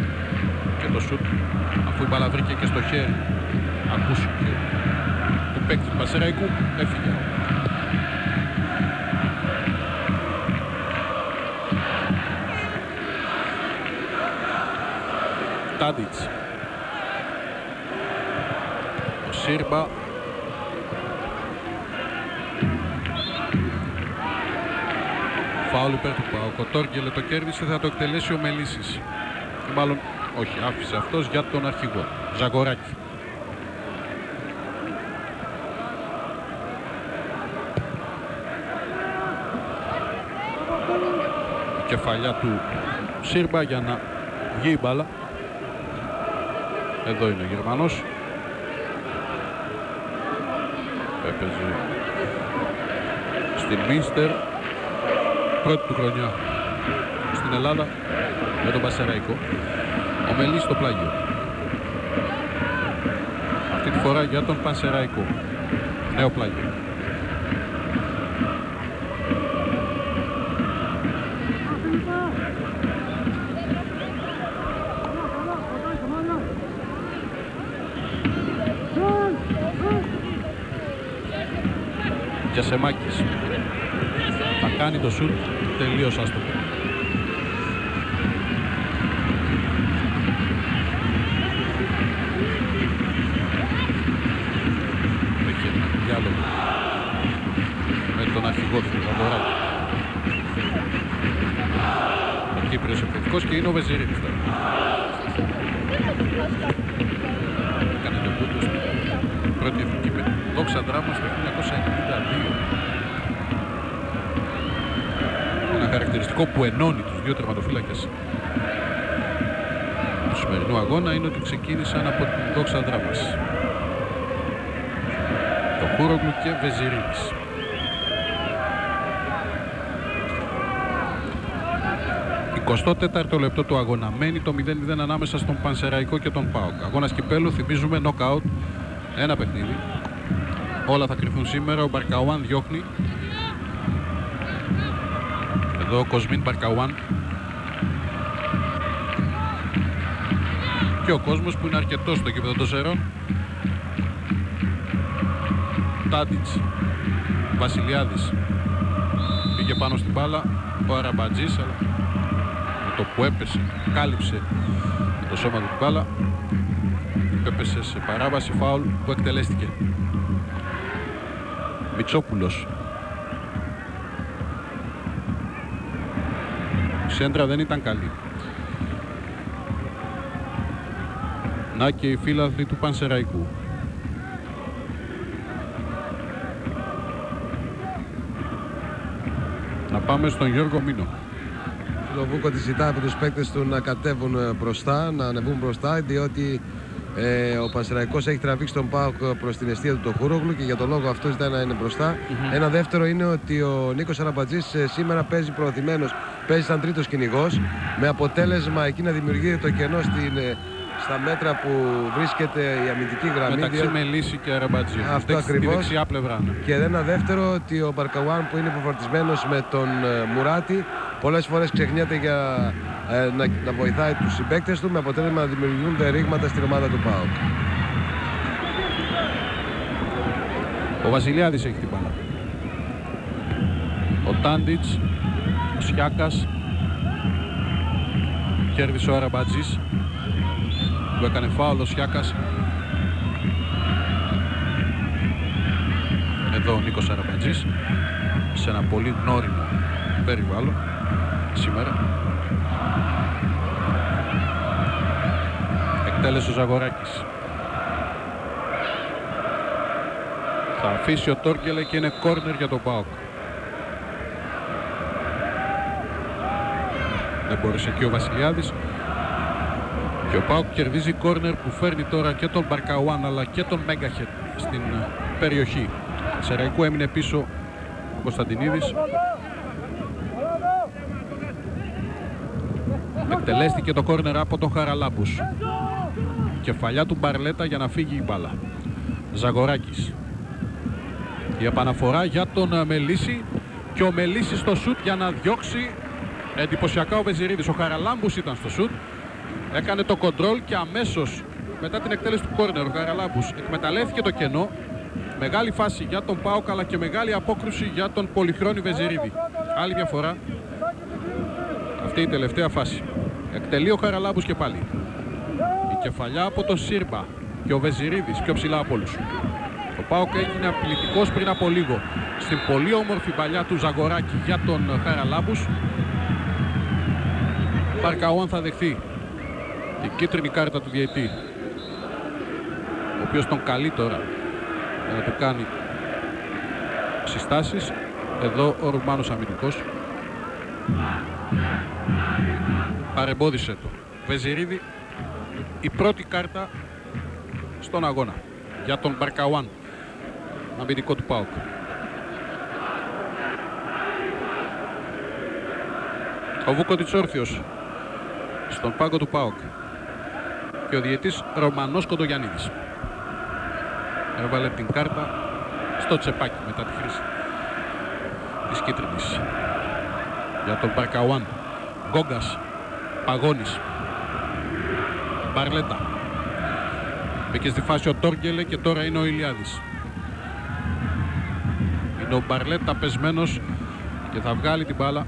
και το σουτ αφού η μπάλα βρήκε και στο χέρι ακούστηκε του παίκτης του Πασεραϊκού έφυγε. Τάντιτς. Ο Σύρμπα. Φάουλ υπέρ του Πάου. Ο Τόργκελε το κέρδισε, θα το εκτελέσει ο Μελίσης. Και μάλλον, όχι, άφησε αυτός για τον αρχηγό. Ζαγοράκη. Κεφαλιά του Σύρμπα για να βγει η μπάλα. Εδώ είναι ο Γερμανός. παίζει στην Μίνστερ πρώτη του χρονιά στην Ελλάδα με τον Πασεραϊκό ο Μελής στο πλάγιο. Αυτή τη φορά για τον Πανσεραϊκό νέο πλάγιο. Γιασεμάκης θα κάνει το σουτ τελείως άστοχο. Έχει ένα διάλογο με τον αρχηγό του Βαδωράκη ο Κύπριος επιθετικός και είναι ο Βεζιρίδης τώρα. Έκανε το πούτο στην πρώτη εθνική με δόξα δράμα στο 1992 ένα χαρακτηριστικό που ενώνει τους δύο τερματοφύλακες του σημερινού αγώνα είναι ότι ξεκίνησαν από την δόξα δράμας το Κούρογλου και Βεζιρίδης 24ο λεπτό του αγώνα. Μένει το 0-0 ανάμεσα στον Πανσεραϊκό και τον ΠΑΟΚ. Αγώνα κυπέλου, θυμίζουμε, νοκάουτ. Ένα παιχνίδι. Όλα θα κρυφθούν σήμερα. Ο Μπαρκαουάν διώχνει. Εδώ ο Κοσμίν Μπαρκαουάν. Και ο κόσμος που είναι αρκετός στο κήπεδο των Σερών. Τάντιτς. Βασιλιάδης. Πήγε πάνω στην μπάλα. Ο Αραμπατζής, αλλά το που έπεσε, κάλυψε το σώμα του την μπάλα έπεσε σε παράβαση φάουλ που εκτελέστηκε Μητσόπουλος σέντρα δεν ήταν καλή. Να και οι φίλαθλοι του Πανσεραϊκού. Να πάμε στον Γιώργο Μίνο. Ο Βούκο τη ζητάει από τους παίκτες του να κατέβουν ε, μπροστά, να ανεβούν μπροστά, διότι ε, ο Πανσεραϊκός έχει τραβήξει τον Πάοκ προς την αιστεία του το Χούρογλου και για τον λόγο αυτό ζητάει να είναι μπροστά. Ένα δεύτερο είναι ότι ο Νίκος Αραμπατζής ε, σήμερα παίζει προωθημένος, παίζει σαν τρίτος κυνηγός, με αποτέλεσμα εκεί να δημιουργείται το κενό στην, ε, στα μέτρα που βρίσκεται η αμυντική γραμμή. Μεταξύ διότι- Μελίση και Αραμπατζή. Αυτό Δεξ- ακριβώς. Τη δεξιά πλευρά. ναι. Και ένα δεύτερο ότι ο Μπαρκαουάν που είναι υποφορτισμένος με τον ε, Μουράτη πολλές φορές ξεχνιέται για ε, να, να βοηθάει τους συμπαίκτες του με αποτέλεσμα να δημιουργούνται ρήγματα στην ομάδα του ΠΑΟΚ. Ο Βασιλιάδης έχει την μπάλα. Ο Τάντιτς, ο Σιάκας, κέρδισε ο Αραμπατζής που έκανε φάουλ ο Σιάκας. Εδώ ο Νίκος Αραμπατζής σε ένα πολύ γνώριμο περιβάλλον σήμερα. Εκτέλεσε ο Ζαγοράκης. Θα αφήσει ο Τόρκελε και είναι κόρνερ για τον ΠΑΟΚ. Δεν μπόρεσε εκεί ο Βασιλιάδης. Και ο ΠΑΟΚ κερδίζει κόρνερ που φέρνει τώρα και τον Μπαρκαουάν αλλά και τον Μέγκαχετ στην ε, περιοχή. Σεραϊκού έμεινε πίσω ο Κωνσταντινίδης. Εκτελέστηκε το κόρνερ από τον Χαραλάμπους. Κεφαλιά του Μπαρλέτα για να φύγει η μπάλα. Ζαγοράκης. Η επαναφορά για τον ε, Μελίση και ο Μελίσης στο σουτ για να διώξει εντυπωσιακά ο Βεζιρίδης. Ο Χαραλάμπους ήταν στο σουτ. Έκανε το κοντρόλ και αμέσως μετά την εκτέλεση του κόρνερ ο Χαραλάμπους εκμεταλλεύτηκε το κενό. Μεγάλη φάση για τον Πάοκ αλλά και μεγάλη απόκρουση για τον Πολυχρόνη Βεζιρίδη. Άλλη μια φορά. Αυτή η τελευταία φάση. Εκτελεί ο Χαραλάμπους και πάλι. Η κεφαλιά από τον Σύρμπα και ο Βεζιρίδης πιο ψηλά από όλους. Ο Πάοκ έγινε απειλητικός πριν από λίγο στην πολύ όμορφη παλιά του Ζαγοράκη για τον Χαραλάμπους. Παρκαόν θα δεχθεί την κίτρινη κάρτα του διαιτή ο οποίος τον καλεί τώρα για να του κάνει συστάσεις. Εδώ ο Ρουμάνος αμυντικός παρεμπόδισε το. Βεζιρίδη η πρώτη κάρτα στον αγώνα για τον Μπαρκαουάν. αμυντικό του ΠΑΟΚ. Ο Βούκοτιτς όρθιος στον πάγκο του ΠΑΟΚ και ο διαιτής Ρωμανός Κοντογιαννίδης. Έβαλε την κάρτα στο τσεπάκι μετά τη χρήση της κίτρινης για τον Παρκαουάν. Γκόγκας, Παγώνης, Μπαρλέτα. Μπήκε στη φάση ο Τόργκελε και τώρα είναι ο Ηλιάδης. Είναι ο Μπαρλέτα πεσμένος και θα βγάλει την μπάλα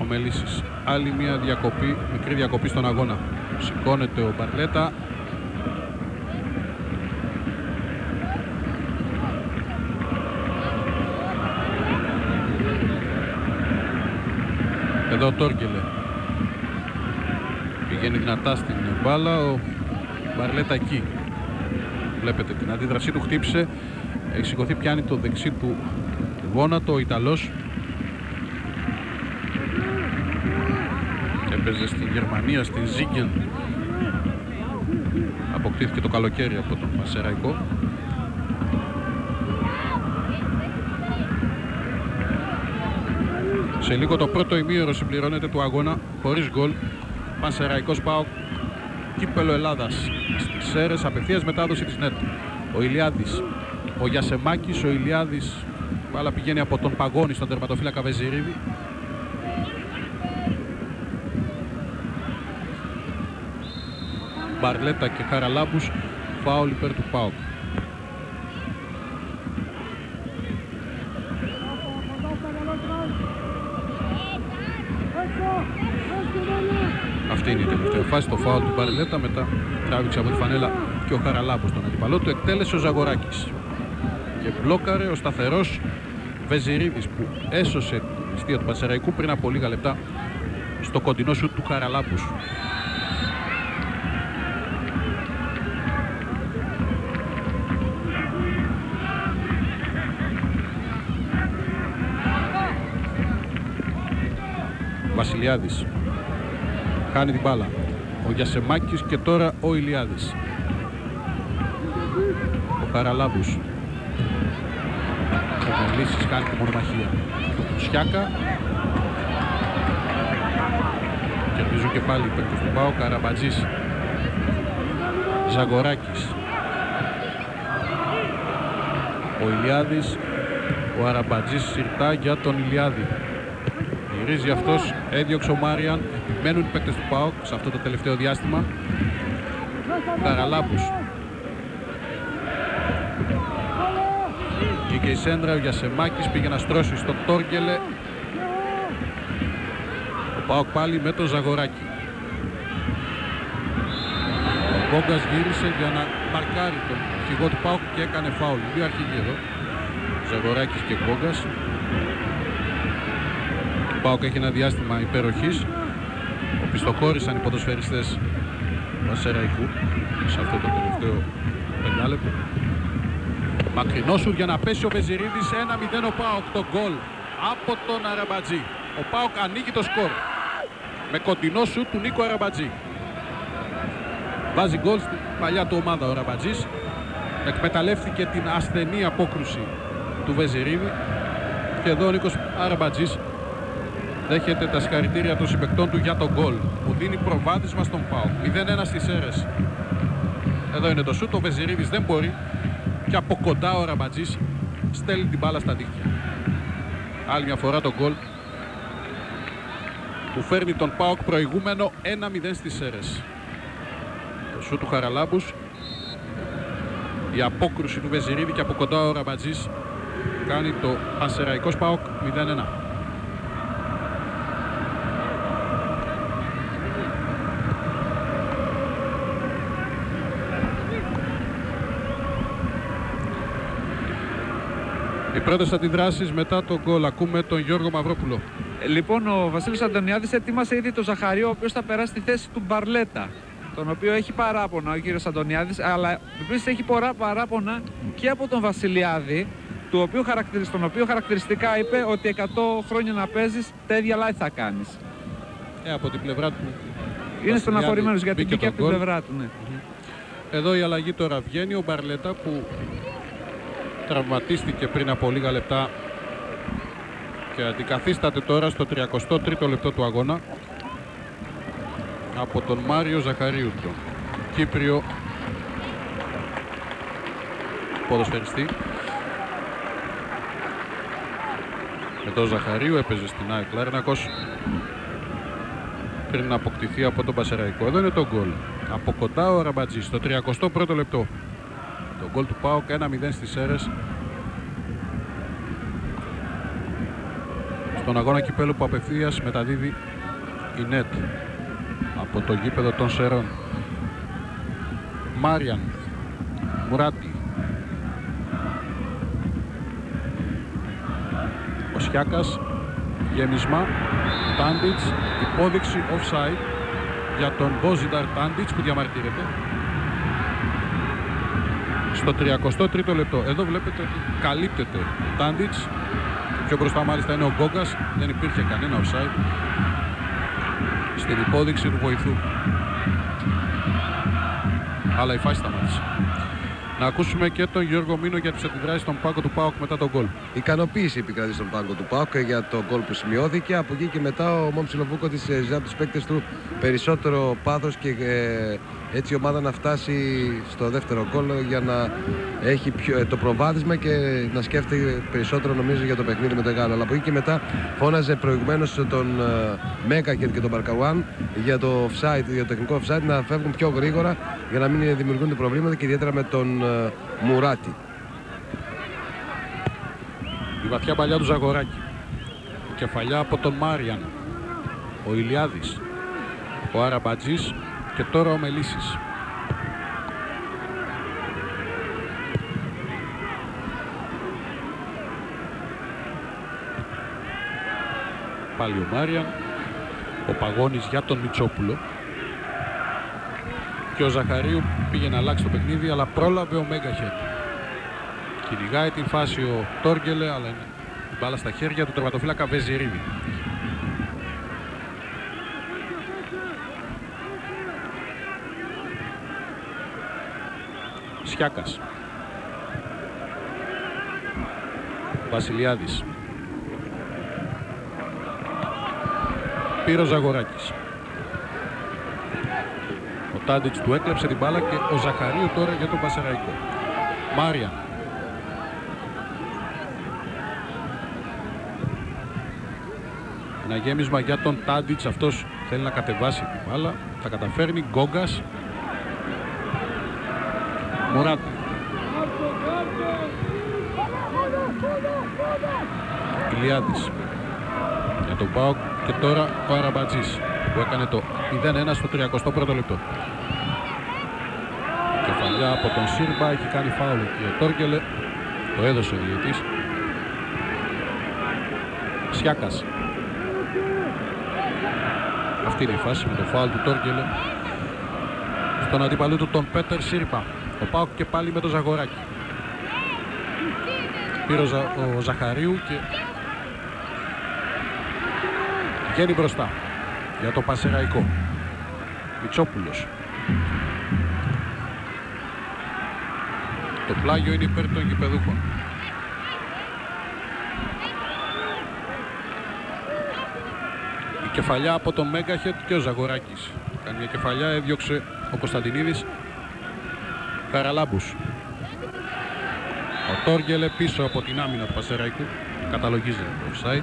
ο Μελίσης. Άλλη μια διακοπή, μικρή διακοπή στον αγώνα. Σηκώνεται ο Μπαρλέτα. Εδώ ο Τόρκελε. Πηγαίνει δυνατά στην μπάλα. Ο Μπαρλέτα εκεί. Βλέπετε την αντίδρασή του χτύπησε. Έχει σηκωθεί πιάνει το δεξί του γόνατο ο Ιταλός. Έπαιζε στην Γερμανία, στην Ζίγκεν. Αποκτήθηκε το καλοκαίρι από τον Πασεραϊκό. Σε λίγο το πρώτο ημίωρο συμπληρώνεται του αγώνα χωρίς γκολ. Πανσεραϊκός πάω κύπελο Ελλάδας στις Σέρες, απευθείας μετάδοση της ΝΕΤ. Ο Ηλιάδης, ο Γιασεμάκης, ο Ηλιάδης, μπάλα πηγαίνει από τον Παγόνη στον τερματοφύλακα Βεζιρίδη. Μπαρλέτα και Χαραλάμπους, φάουλ υπέρ του ΠΑΟΚ. Αυτή είναι η τελευταία φάση, το φάουλ του Μπαρλέτα, μετά τράβηξε από τη φανέλα και ο Χαραλάμπους τον αντιπαλό του, εκτέλεσε ο Ζαγοράκης. Και μπλόκαρε ο σταθερός Βεζιρίδης που έσωσε την αιστεία του Πασεραϊκού πριν από λίγα λεπτά στο κοντινό σου του Χαραλάμπους. Βασιλιάδης χάνει την μπάλα. Ο Γιασεμάκης και τώρα ο Ηλιάδης. Ο Καραλάμπους ο Μελίσης κάνει τη μονομαχία. Του Σιάκα κερδίζουν και πάλι οι παίκτες του Πάου Καραμπατζής. Ζαγκοράκης ο Ηλιάδης. Ο Αραμπατζής συρτά για τον Ηλιάδη Γυρίζει αυτός, έδιωξε ο Μάριαν. Επιμένουν οι παίκτες του ΠΑΟΚ σε αυτό το τελευταίο διάστημα. Καραλάμπους. Βγήκε η Σέντρα, ο Γιασεμάκης πήγε να στρώσει στον Τόργκελε. Ο ΠΑΟΚ πάλι με τον Ζαγοράκη. Ο Γκόγκας γύρισε για να μαρκάρει τον αρχηγό του ΠΑΟΚ και έκανε φάουλ. Δύο αρχηγοί εδώ. Ζαγοράκης και Γκόγκας. Πάοκ έχει ένα διάστημα υπεροχής. Οπισθοχώρησαν οι ποδοσφαιριστές Βασεραϊκού σε αυτό το τελευταίο πεντάλεπτο. Μακρινός σου για να πέσει ο Βεζιρίδης 1-0 ο Πάοκ το γκολ από τον Αραμπατζή. Ο Πάοκ ανοίγει το σκορ με κοντινό σου του Νίκο Αραμπατζή. Βάζει γκολ στην παλιά του ομάδα ο Αραμπατζής. Εκμεταλλεύτηκε την ασθενή απόκρουση του Βεζιρίδη και εδώ ο Νίκος Αραμπατζής δέχεται τα συγχαρητήρια των συμπεκτών του για τον γκολ που δίνει προβάδισμα στον ΠΑΟΚ. 0-1 στις αίρες. Εδώ είναι το σούτ, ο Βεζιρίδης δεν μπορεί και από κοντά ο Ραμπατζής στέλνει την μπάλα στα δίχτυα. Άλλη μια φορά το γκολ που φέρνει τον ΠΑΟΚ προηγούμενο 1-0 στις αίρες. Το σούτ του Χαραλάμπους η απόκρουση του Βεζιρίδη και από κοντά ο Ραμπατζής κάνει το Πανσεραϊκός ΠΑΟΚ 0-1. Οι πρώτες αντιδράσεις μετά τον γκολ. Ακούμε τον Γιώργο Μαυρόπουλο. Λοιπόν, ο Βασίλης Αντωνιάδης ετοίμασε ήδη το Ζαχαρίο, ο οποίος θα περάσει στη θέση του Μπαρλέτα. Τον οποίο έχει παράπονα ο κύριος Αντωνιάδης, αλλά επίσης έχει πολλά παράπονα και από τον Βασιλιάδη, του οποίου τον οποίο χαρακτηριστικά είπε ότι 100 χρόνια να παίζεις, τα ίδια λάθη θα κάνεις. Ε, από την πλευρά του. Είναι στεναχωρημένος γιατί μπήκε από την πλευρά του. Ναι. Εδώ η αλλαγή τώρα βγαίνει. Ο Μπαρλέτα που τραυματίστηκε πριν από λίγα λεπτά και αντικαθίσταται τώρα στο 33ο λεπτό του αγώνα από τον Μάριο Ζαχαρίου, τον Κύπριο ποδοσφαιριστή. Εδώ Ζαχαρίου έπαιζε στην ΑΕΚ Λάρνακος πριν αποκτηθεί από τον Πασεραϊκό. Εδώ είναι το γκολ. Από κοντά ο Ραμπατζής στο 31ο λεπτό. Το γκολ του ΠΑΟΚ 1-0 στις ΣΕΡΕΣ. Στον αγώνα κυπέλου που απευθείας μεταδίδει η ΝΕΤ από το γήπεδο των Σερών. Μάριαν, Μουράτη, ο Σιάκας, γέμισμα, Τάντιτς, υπόδειξη offside για τον Μπόζινταρ Τάντιτς που διαμαρτύρεται. Στο 33ο λεπτό, εδώ βλέπετε ότι καλύπτεται Τάντιτς, πιο μπροστά μάλιστα είναι ο Γκόγκας, δεν υπήρχε κανένα offside στην υπόδειξη του βοηθού. Αλλά η φάση σταμάτησε. Να ακούσουμε και τον Γιώργο Μίνο για τις αντιδράσεις στον πάγκο του Πάοκ μετά τον γκολ. Ικανοποίηση επικρατεί στον πάγκο του Πάοκ για το γκολ που σημειώθηκε. Από εκεί και μετά ο Μόμψη Λοβούκο της ζητά τους παίκτες του περισσότερο πάθος και ε, έτσι η ομάδα να φτάσει στο δεύτερο γκολ για να έχει πιο, ε, το προβάδισμα και να σκέφτεται περισσότερο νομίζω για το παιχνίδι με το Γάλλο. Αλλά από εκεί και μετά φώναζε προηγουμένως τον ε, Μέκακερ και τον Μπαρκαουάν για το offside, για το τεχνικό offside να φεύγουν πιο γρήγορα για να μην δημιουργούνται προβλήματα και ιδιαίτερα με τον ε, Μουράτη. Η βαθιά παλιά του Ζαγοράκη. Η κεφαλιά από τον Μάριαν. Ο Ηλιάδης. Ο Αραμπατζής και τώρα ο Μελίσης. Πάλι ο Μάριαν. Ο Παγώνης για τον Μιτσόπουλο. Και ο Ζαχαρίου πήγε να αλλάξει το παιχνίδι αλλά πρόλαβε ο Μέγκαχετ. Κυνηγάει την φάση ο Τόργελε αλλά είναι μπάλα στα χέρια του τερματοφύλακα Βεζιρίδη. Σιάκας. Βασιλιάδης. Πύρος Ζαγοράκης. Ο Τάντιτς του έκλεψε την μπάλα και ο Ζαχαρίου τώρα για τον Πασεραϊκό. Μάρια. Ένα γέμισμα για τον Τάντιτς. Αυτός θέλει να κατεβάσει την μπάλα. Θα καταφέρνει. Γκόγκας. Μουράτη. Ηλιάδης. Για τον Πάοκ και τώρα ο Αραμπατζής που έκανε το 0-1 στο 31ο λεπτό. Κεφαλιά από τον Σύρμπα έχει κάνει φάουλ και ο Τόρκελε το έδωσε ο διαιτής. Σιάκας. Αυτή είναι η φάση με το φάουλ του Τόρκελε στον αντίπαλό του τον Πέτερ Σύρπα. Ο Πάοκ και πάλι με το Ζαγοράκι. Πήρε ο Ζαχαρίου και βγαίνει μπροστά για το Πασεραϊκό. Μητσόπουλος. Το πλάγιο είναι υπέρ των γηπεδούχων. Η κεφαλιά από τον Μέγκαχετ και ο Ζαγοράκης. Κάνει μια κεφαλιά, έδιωξε ο Κωνσταντινίδης Καραλάμπους. Ο Τόργελε πίσω από την άμυνα του Πασεραϊκού. Καταλογίζει το offside.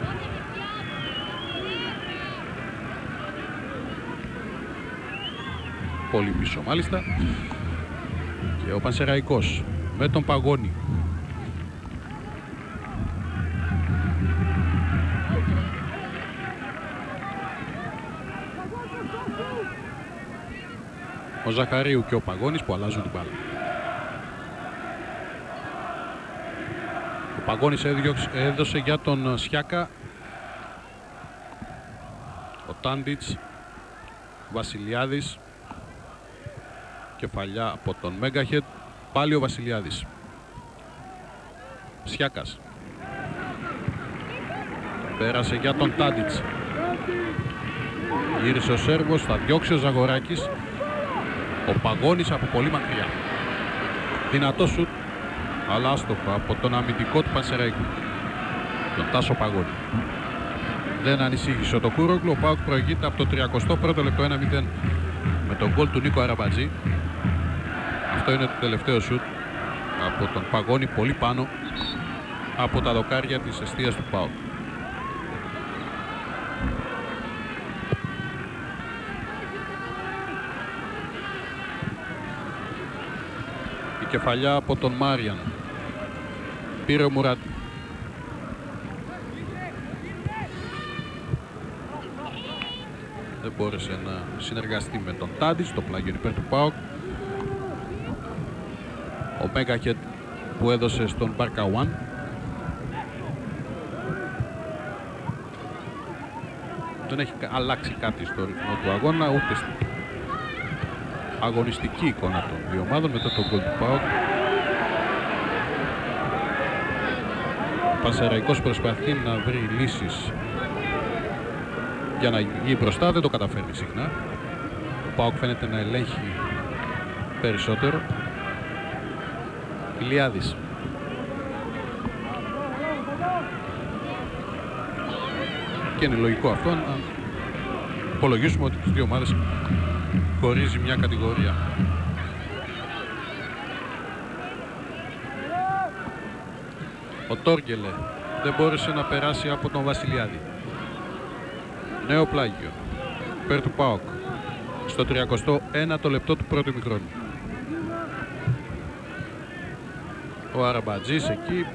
Πολύ πίσω μάλιστα. Και ο Πανσεραϊκός με τον Παγόνι. Ο Ζαχαρίου και ο Παγόνης που αλλάζουν την μπάλα. Ο Παγόνης έδωσε για τον Σιάκα. Ο Τάντιτς. Βασιλιάδης. Κεφαλιά από τον Μέγκαχετ. Πάλι ο Βασιλιάδης. Σιάκας. Πέρασε για τον Τάντιτς. Γύρισε ο Σέρβος, θα διώξει ο Ζαγοράκης. Ο Παγώνης από πολύ μακριά. Δυνατό σουτ αλλά άστοχο από τον αμυντικό του Πανσεραϊκού, τον Τάσο Παγώνη. Δεν ανησύχησε το Κούροκλου, ο Πάουκ προηγείται από το 31ο λεπτό 1-0 με τον γκολ του Νίκο Αραμπατζή. Αυτό είναι το τελευταίο σουτ από τον Παγώνη πολύ πάνω από τα δοκάρια της αιστείας του Πάουκ. Η κεφαλιά από τον Μάριαν. Πήρε ο Μουράτη. Δεν μπόρεσε να συνεργαστεί με τον Τάντης, το πλάγιο υπέρ του Πάουκ. Ο Μέγκαχετ που έδωσε στον Μπαρκαουάν. Δεν έχει αλλάξει κάτι στο ρυθμό του αγώνα, ούτε στην αγωνιστική εικόνα των δύο ομάδων μετά τον γκολ του ΠΑΟΚ. Ο Πανσεραϊκός προσπαθεί να βρει λύσεις για να βγει μπροστά, δεν το καταφέρνει συχνά. Ο ΠΑΟΚ φαίνεται να ελέγχει περισσότερο. Ηλιάδης. Και είναι λογικό αυτό να υπολογίσουμε ότι τις δύο ομάδες χωρίζει μια κατηγορία. Ο Τόργελε δεν μπόρεσε να περάσει από τον Βασιλιάδη. Νέο πλάγιο. Πέρ του Πάοκ. Στο 31ο λεπτό του πρώτου μικρόνου. Ο Αραμπατζής εκεί.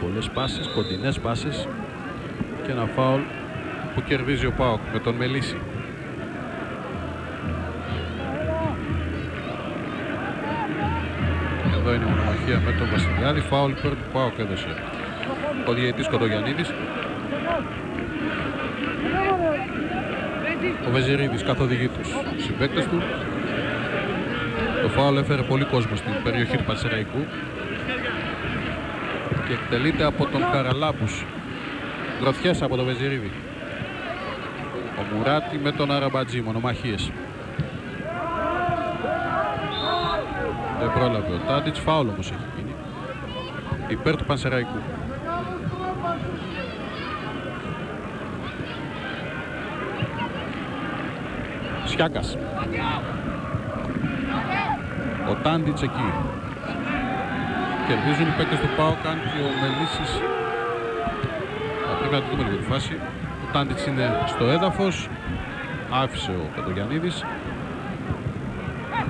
Πολλές πάσες, κοντινές πάσες. Και ένα φάουλ που κερδίζει ο Πάοκ με τον Μελίση. Εδώ είναι η μονομαχία με τον Βασιλιάδη. Φάουλ υπέρ του Πάοκ έδωσε ο διαιτής Κοντογιαννίδης. Ο Βεζιρίδης καθοδηγεί τους συμπαίκτες του. Το φάουλ έφερε πολύ κόσμο στην περιοχή του Πανσεραϊκού και εκτελείται από τον Καραλάπους. Γροθιές από τον Βεζιρίδη. Ο Μουράτη με τον Αραμπατζή, μονομαχίες. Δεν πρόλαβε ο Τάντιτς, φάουλ όμως έχει γίνει. Υπέρ του Πανσεραϊκού. Σιάκας. Ο Τάντιτς εκεί. Κερδίζουν οι παίκτες του ΠΑΟ, κάνει και ο Μελίσης. Θα πρέπει να το δούμε λίγο τη φάση. Ο Τάντιτς είναι στο έδαφος. Άφησε ο Κατογιαννίδης.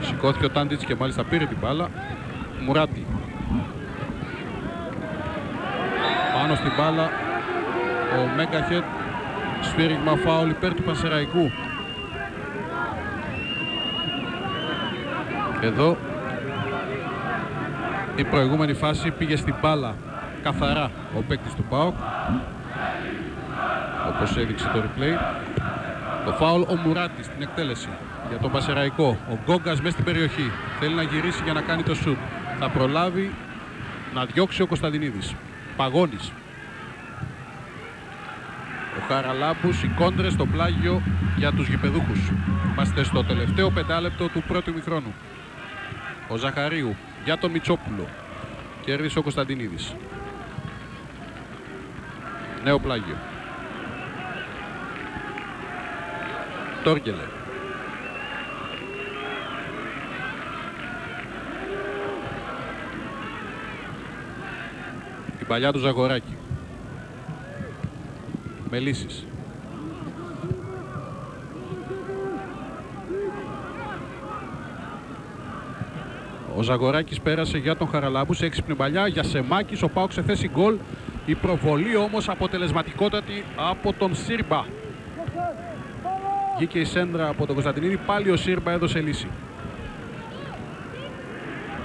Σηκώθηκε ο Τάντιτς και μάλιστα πήρε την μπάλα. Μουράτη. Πάνω στην μπάλα ο Μέγκαχετ. Σφύριγμα φάουλ υπέρ του Πανσεραϊκού. Εδώ η προηγούμενη φάση πήγε στην μπάλα καθαρά. Ο παίκτης του ΠΑΟΚ όπως έδειξε το replay. Το φάουλ ο Μουράτης στην εκτέλεση για τον Πασεραϊκό. Ο Γκόγκας μέσα στην περιοχή. Θέλει να γυρίσει για να κάνει το σουτ. Θα προλάβει να διώξει ο Κωνσταντινίδης. Παγώνης ο Χαραλάμπους, οι κόντρες στο πλάγιο για τους γηπεδούχους. Είμαστε στο τελευταίο πεντάλεπτο του πρώτου ημιχρόνου. Ο Ζαχαρίου για τον Μιτσόπουλο. Κέρδισε ο Κωνσταντινίδης. Νέο πλάγιο. Τόργελε. Η παλιά του Ζαγοράκη. Μελίσης. Ο Ζαγοράκης πέρασε για τον Χαραλάμπου σε έξυπνη παλιά. Για Σεμάκης ο Πάουξ σε θέση γκολ. Η προβολή όμως αποτελεσματικότατη από τον Σύρμπα. Βγήκε η σέντρα από τον Κωνσταντινίδη. Πάλι ο Σύρμπα έδωσε λύση.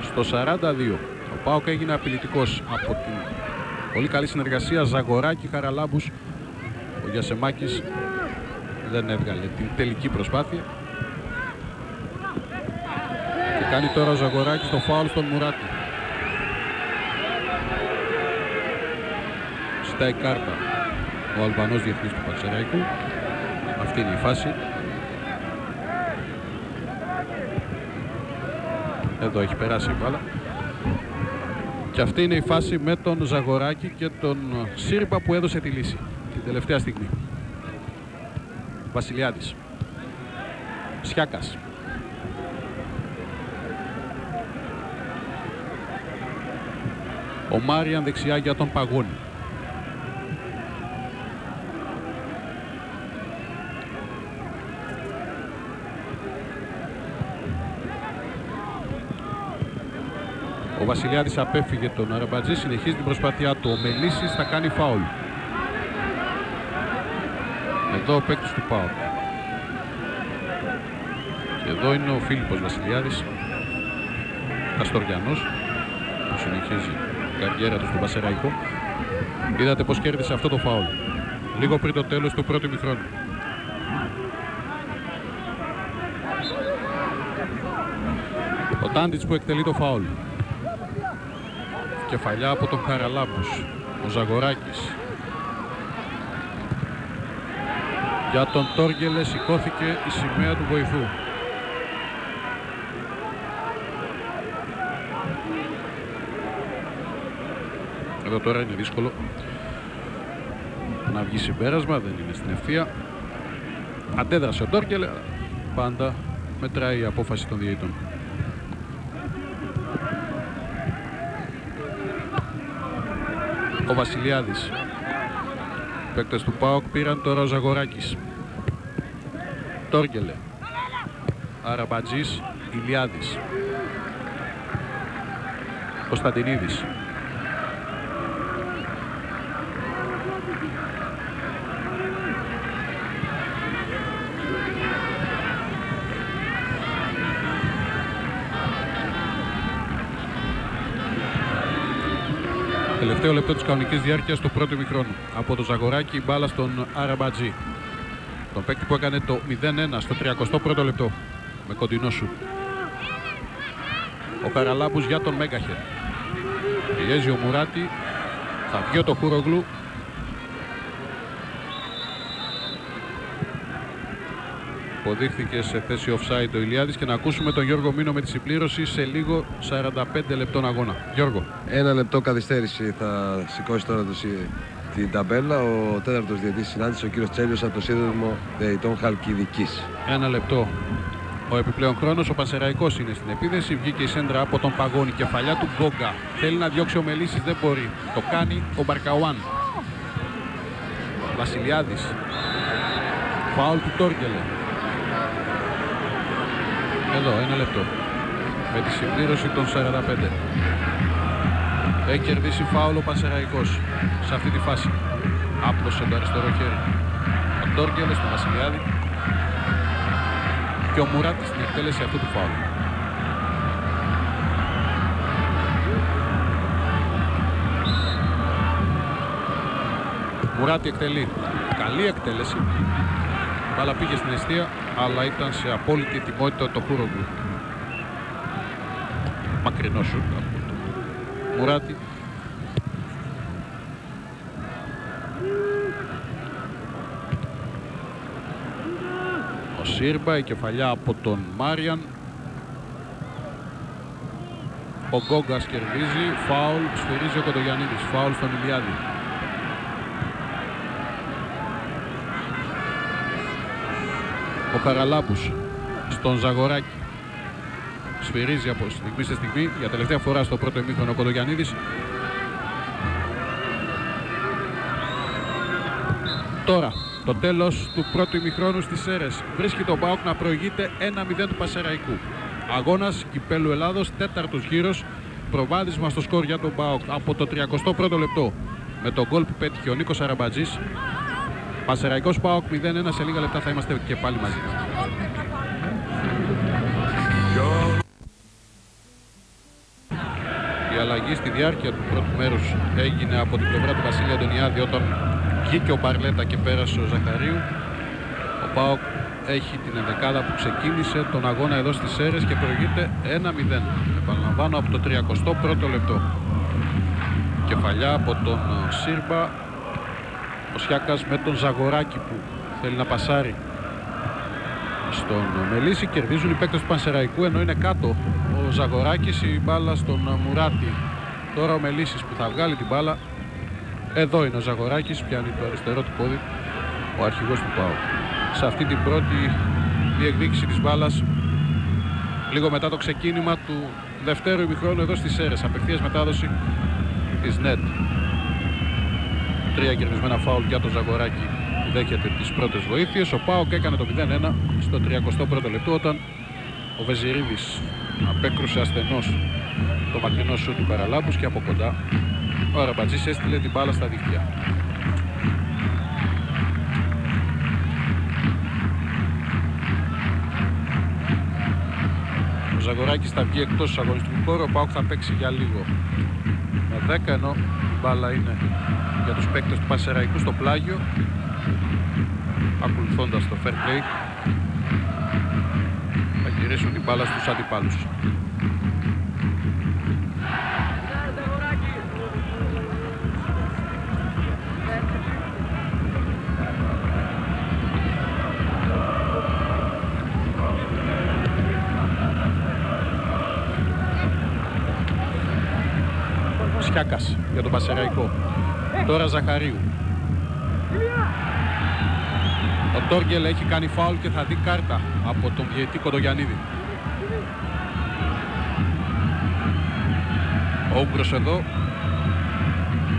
Στο 42 ο Πάουκ έγινε απειλητικός από την πολύ καλή συνεργασία Ζαγοράκη Χαραλάμπους. Ο Γιασεμάκης δεν έβγαλε την τελική προσπάθεια. Και κάνει τώρα ο Ζαγοράκης το φάουλ στον Μουράτη. Στάει κάρτα ο Αλβανός διευθυντής του Πανσεραϊκού. Αυτή είναι η φάση. Εδώ έχει περάσει η μπάλα. Και αυτή είναι η φάση με τον Ζαγοράκη και τον Σύρπα που έδωσε τη λύση την τελευταία στιγμή. Βασιλιάδης. Σιάκας. Ο Μάριαν δεξιά για τον Παγώνη. Ο Βασιλιάδης απέφυγε τον Αραμπατζή, συνεχίζει την προσπάθειά του. Ο Μελίσης θα κάνει φάουλ. Εδώ ο παίκτης του Πάου. Και εδώ είναι ο Φίλιππος Βασιλιάδης, Καστοριανός, που συνεχίζει την καριέρα του στο Πασεραϊκό. Είδατε πως κέρδισε αυτό το φάουλ. Λίγο πριν το τέλος του πρώτου μηχρόνου. Ο Τάντιτς που εκτελεί το φάουλ. Κεφαλιά από τον Χαραλάμπους. Ο Ζαγοράκης. Για τον Τόργελε σηκώθηκε η σημαία του βοηθού. Εδώ τώρα είναι δύσκολο να βγει συμπέρασμα, δεν είναι στην ευθεία. Αντέδρασε ο Τόρκελ, πάντα μετράει η απόφαση των διαιτητών. Ο Βασιλιάδης. Οι παίκτες του ΠΑΟΚ πήραν τώρα ο Ζαγοράκης. Τόρκελε. Αραμπατζής, Ηλιάδης. Κωνσταντινίδης. Τελευταίο λεπτό της κανονικής διάρκειας του πρώτου ημιχρόνου. Από το Ζαγοράκι η μπάλα στον Αραμπατζή. Τον παίκτη που έκανε το 0-1 στο 31ο λεπτό. Με κοντινό σου. Ο Καραλάμπους για τον Μέγκαχερ. Πιέζει ο Μουράτη. Θα βγει το Χούρογλου. Αποδείχθηκε σε θέση offside ο Ηλιάδης και να ακούσουμε τον Γιώργο Μίνο με τη συμπλήρωση σε λίγο 45 λεπτών αγώνα. Γιώργο. Ένα λεπτό καθυστέρηση θα σηκώσει τώρα το, συ- την ταμπέλα. Ο τέταρτος διετής συνάντησε ο κύριος Τσέλιος από το σύνδεσμο Δεϊτών Χαλκιδικής. Ένα λεπτό. Ο επιπλέον χρόνος, ο Πανσεραϊκός είναι στην επίδεση. Βγήκε η σέντρα από τον Παγώνη. Κεφαλιά του Γκόγκα. Θέλει να διώξει ο Μελίσης, δεν μπορεί. Το κάνει ο Μπαρκαουάν. Βασιλιάδης. Φάουλ του Τόρκελε. Εδώ, ένα λεπτό. Με τη συμπλήρωση των 45. Έχει κερδίσει φάουλ ο Πανσεραϊκός σε αυτή τη φάση. Άπλωσε το αριστερό χέρι. Ο Τόρκελε στον Βασιλιάδη και ο Μουράτης στην εκτέλεση αυτού του φάουλ. Μουράτη εκτελεί. Καλή εκτέλεση. Η μπάλα πήγε στην αιστεία, αλλά ήταν σε απόλυτη ετοιμότητα το Χούρογλου. Μακρινό σου από το Μουράτη. Ο Σύρμπα, η κεφαλιά από τον Μάριαν. Ο Γκόγκας κερδίζει, φάουλ, σφυρίζει ο Κοντογιαννίδης, φάουλ στον Ηλιάδη. Ο Καραλάμπους στον Ζαγοράκη. Σφυρίζει από στιγμή σε στιγμή για τελευταία φορά στο πρώτο ημίχρονο ο Κοντογιαννίδης. Τώρα, το τέλος του πρώτου ημιχρόνου στις Σέρες. Βρίσκει τον Μπάουκ να προηγείται 1-0 του Πασεραϊκού. Αγώνας Κυπέλου Ελλάδος, τέταρτος γύρος. Προβάδισμα στο σκορ για τον Μπάουκ από το 31ο λεπτό. Με τον γκολ που πέτυχε ο Νίκος Αραμπατζής. Πασεραϊκός Μπάουκ 0-1 σε λίγα λεπτά θα είμαστε και πάλι μαζί. Η αλλαγή στη διάρκεια του πρώτου μέρους έγινε από την πλευρά του Βασίλη Αντωνιάδη όταν βγήκε ο Μπαρλέτα και πέρασε ο Ζαχαρίου. Ο Πάοκ έχει την ενδεκάδα που ξεκίνησε τον αγώνα εδώ στις Σέρες και προηγείται 1-0. Επαναλαμβάνω από το 31ο λεπτό. Κεφαλιά από τον ε, Σύρμπα. Ο Σιάκας με τον Ζαγοράκη που θέλει να πασάρει στον Μελίση. Κερδίζουν οι παίκτες του Πανσεραϊκού ενώ είναι κάτω ο Ζαγοράκης η μπάλα στον Μουράτη. Τώρα ο Μελίσης που θα βγάλει την μπάλα. Εδώ είναι ο Ζαγοράκης, πιάνει το αριστερό του πόδι. Ο αρχηγός του Πάου. Σε αυτή την πρώτη διεκδίκηση της μπάλας λίγο μετά το ξεκίνημα του δευτέρου ημιχρόνου εδώ στις Σέρες. Απευθείας μετάδοση της ΝΕΤ. Τρία κερδισμένα φάουλ για το Ζαγοράκη δέχεται τις πρώτες βοήθειες. Ο Πάοκ έκανε το 0-1 στο 31ο λεπτό όταν ο Βεζιρίδης απέκρουσε ασθενός το μακρινό σου του Παραλάμπους και από κοντά ο Αραμπατζής έστειλε την μπάλα στα δίχτυα. Ο Ζαγοράκης θα βγει εκτός αγωνιστικού χώρου, ο Πάοκ θα παίξει για λίγο. Με 10 ενώ η μπάλα είναι για τους παίκτες του Πασεραϊκού στο πλάγιο ακολουθώντας το fair play θα γυρίσουν την μπάλα στους αντιπάλους. Σιάκας για τον Πασεραϊκό. Τώρα Ζαχαρίου. Ο Τόργελ έχει κάνει φάουλ και θα δει κάρτα από τον διαιτή Κοντογιαννίδη. Ο Ούγκρος εδώ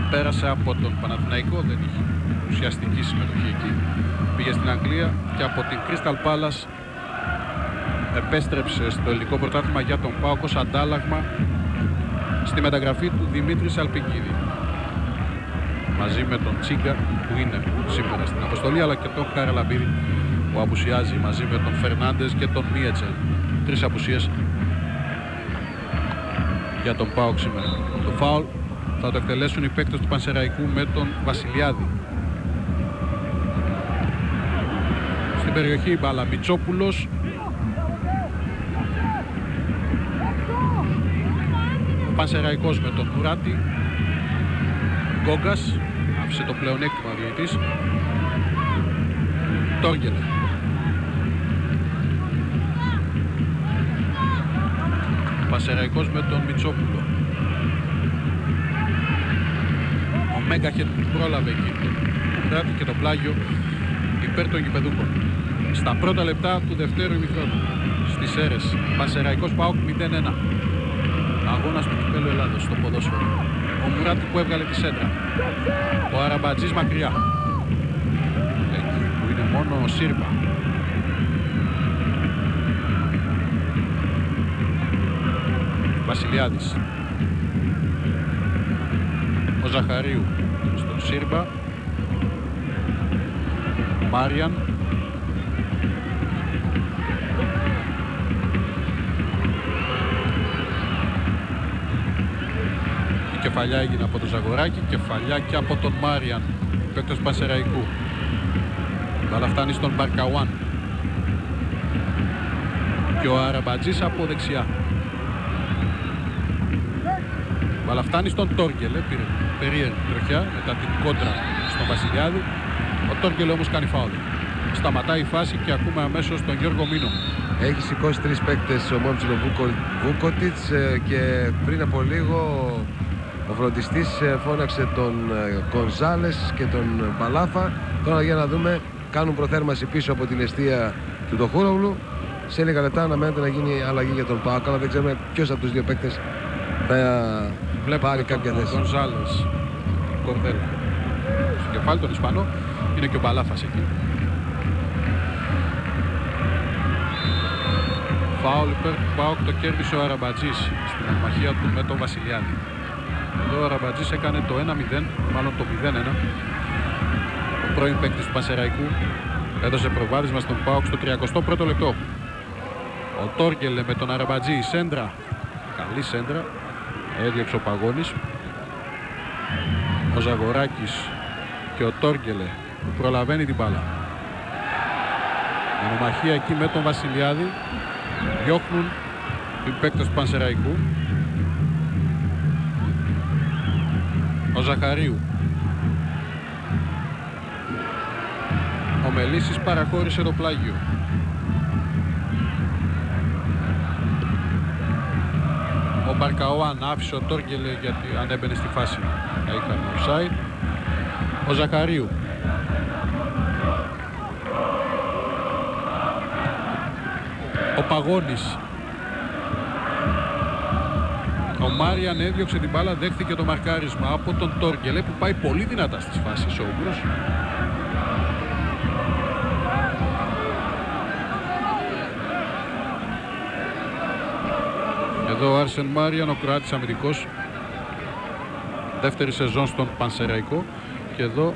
πέρασε από τον Παναθηναϊκό, δεν είχε ουσιαστική συμμετοχή εκεί. Πήγε στην Αγγλία και από την Crystal Palace επέστρεψε στο ελληνικό πρωτάθλημα για τον Πάοκο αντάλλαγμα στη μεταγραφή του Δημήτρης Αλπικίδη μαζί με τον Τσίγκα που είναι σήμερα στην αποστολή αλλά και τον Καραλαμπίδη που απουσιάζει μαζί με τον Φερνάντες και τον Μίετσελ. Τρεις απουσίες για τον Πάοξ σήμερα. Το φάουλ θα το εκτελέσουν οι παίκτες του Πανσεραϊκού με τον Βασιλιάδη. Στην περιοχή η μπάλα Μητσόπουλος. Ο Πανσεραϊκός με τον Μουράτη. Γκόγκας άφησε το πλεονέκτημα ο διαιτής. Τόργελε. Πασεραϊκός με τον Μητσόπουλο. Ο Μέγκαχετ πρόλαβε εκεί τον και το πλάγιο υπέρ των γηπεδούκων. Στα πρώτα λεπτά του δευτέρου ημιχρόνου στις αίρες Πασεραϊκός ΠΑΟΚ 0-1. Αγώνας του κυπέλου Ελλάδος στο ποδόσφαιρο. Ο Μουράτη που έβγαλε τη σέντρα. Ο Αραμπατζής μακριά. Εκεί που είναι μόνο ο Σύρπα. Βασιλιάδης. Ο Ζαχαρίου στον Σύρπα. Μάριαν. Κεφαλιά έγινε από τον Ζαγοράκη, κεφαλιά και από τον Μάριαν, παίκτος Πασεραϊκού. Αλλά φτάνει στον Μπαρκαουάν. Και ο Αραμπατζής από δεξιά. Αλλά φτάνει στον Τόργκελε, πήρε περίεργη τροχιά μετά την κόντρα στον Βασιλιάδη. Ο Τόργκελε όμως κάνει φάουλ. Σταματάει η φάση και ακούμε αμέσως τον Γιώργο Μίνο. Έχει σηκώσει τρεις παίκτες ο Μόμψιλο Βούκοτιτς ε, και πριν από λίγο ο φροντιστής ε, φώναξε τον ε, Κονζάλες και τον Παλάφα. Τώρα για να δούμε, κάνουν προθέρμαση πίσω από την αιστεία του Τοχούρογλου. Σε λίγα λεπτά αναμένεται να γίνει αλλαγή για τον Πάοκ, αλλά δεν ξέρουμε ποιος από τους δύο παίκτες θα Βλέπουμε πάρει κάποια τον θέση. Γκονζάλες Κορδέλα. Στο κεφάλι τον Ισπανό είναι και ο Μπαλάφας εκεί. Φάουλ υπέρ του Πάοκ το κέρδισε ο Αραμπατζής στην αμαχία του με τον Βασιλιάδη. Εδώ ο Αραμπατζής έκανε το 1-0, μάλλον το 0-1. Ο πρώην παίκτης του Πασεραϊκού έδωσε προβάδισμα στον Πάοκ στο 31ο λεπτό. Ο Τόργκελε με τον Αραμπατζή, η σέντρα, καλή σέντρα, έδιωξε ο Παγώνης. Ο Ζαγοράκης και ο Τόργκελε που προλαβαίνει την μπάλα. Μονομαχία εκεί με τον Βασιλιάδη. Διώχνουν οι παίκτες του Πανσεραϊκού. Ζαχαρίου. Ο Μελίσης παραχώρησε το πλάγιο. Ο Ο Μπαρκαό αν άφησε ο Τόργκελε γιατί αν έμπαινε στη φάση θα είχαν offside. Ο Ζαχαρίου. Ο Παγώνης. Ο Μάριαν έδιωξε την μπάλα, δέχτηκε το μαρκάρισμα από τον Τόργκελε που πάει πολύ δυνατά στις φάσεις ο Ούγκρος. Εδώ ο Άρσεν Μάριαν, ο Κροάτης αμυντικός, δεύτερη σεζόν στον Πανσεραϊκό και εδώ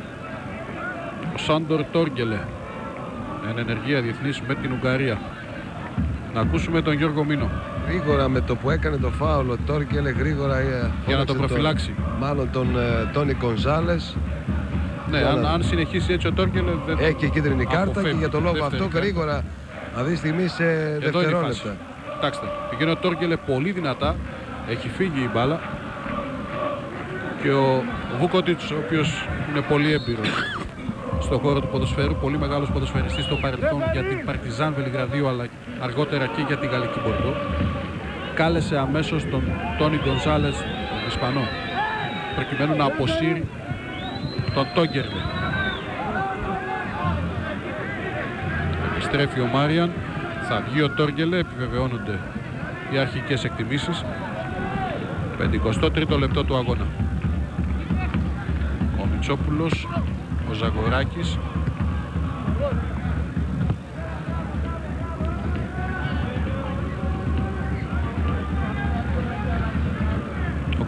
ο Σάντορ Τόργκελε, εν ενεργεία διεθνής με την Ουγγαρία. Να ακούσουμε τον Γιώργο Μίνο. Γρήγορα με το που έκανε το φάουλο Τόρκελε γρήγορα ε, Για να το φώναξε προφυλάξει. μάλλον τον ε, Τόνι Γκονζάλες Ναι, Για αν, να- αν συνεχίσει έτσι ο Τόργκελε δεν Έχει και κίτρινη κάρτα και αποφεύγει για τον λόγο δεύτερη αυτό κάρτα. γρήγορα αυτή τη στιγμή σε Εδώ είναι η φάση. δευτερόλεπτα. Κοιτάξτε, πηγαίνει ο Τόρκελε πολύ δυνατά, έχει φύγει η μπάλα και ο Βούκοτιτς, ο οποίος είναι πολύ έμπειρος στον χώρο του ποδοσφαίρου, πολύ μεγάλος ποδοσφαιριστής στο παρελθόν για την Παρτιζάν Βελιγραδίου αλλά αργότερα και για την Γαλλική Μπορντό, κάλεσε αμέσως τον Τόνι Γκονζάλες, τον Ισπανό, προκειμένου να αποσύρει τον Τόγκερλε. Επιστρέφει ο Μάριαν, θα βγει ο Τόργελε, επιβεβαιώνονται οι αρχικές εκτιμήσεις. 53ο λεπτό του αγώνα. Ο Μητσόπουλος, ο Ζαγοράκης,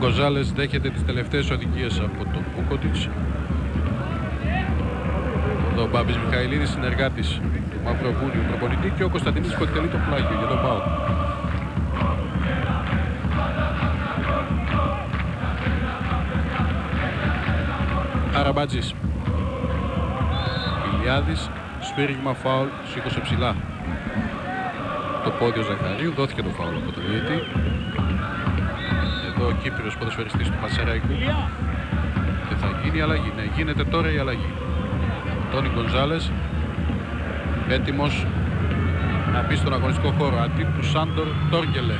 Γκοζάλες δέχεται τις τελευταίες οδηγίες από τον Πούκοτιτς. Εδώ ο Μπάμπης Μιχαηλίδης, συνεργάτης του Μαυροβούνιου προπονητή και ο Κωνσταντινής που εκτελεί το πλάγιο για τον ΠΑΟΚ. Αραμπάτζης. Ηλιάδης, σφύριγμα φάουλ, σήκωσε ψηλά. Το πόδι ο Ζαχαρίου, δόθηκε το φάουλ από τον διαιτή. Εδώ ο Κύπριος ποδοσφαιριστής του Πασεραϊκού. Και θα γίνει η αλλαγή. Ναι, γίνεται τώρα η αλλαγή. Τόνι Γκονζάλες έτοιμος να μπει στον αγωνιστικό χώρο αντί του Σάντορ Τόργκελε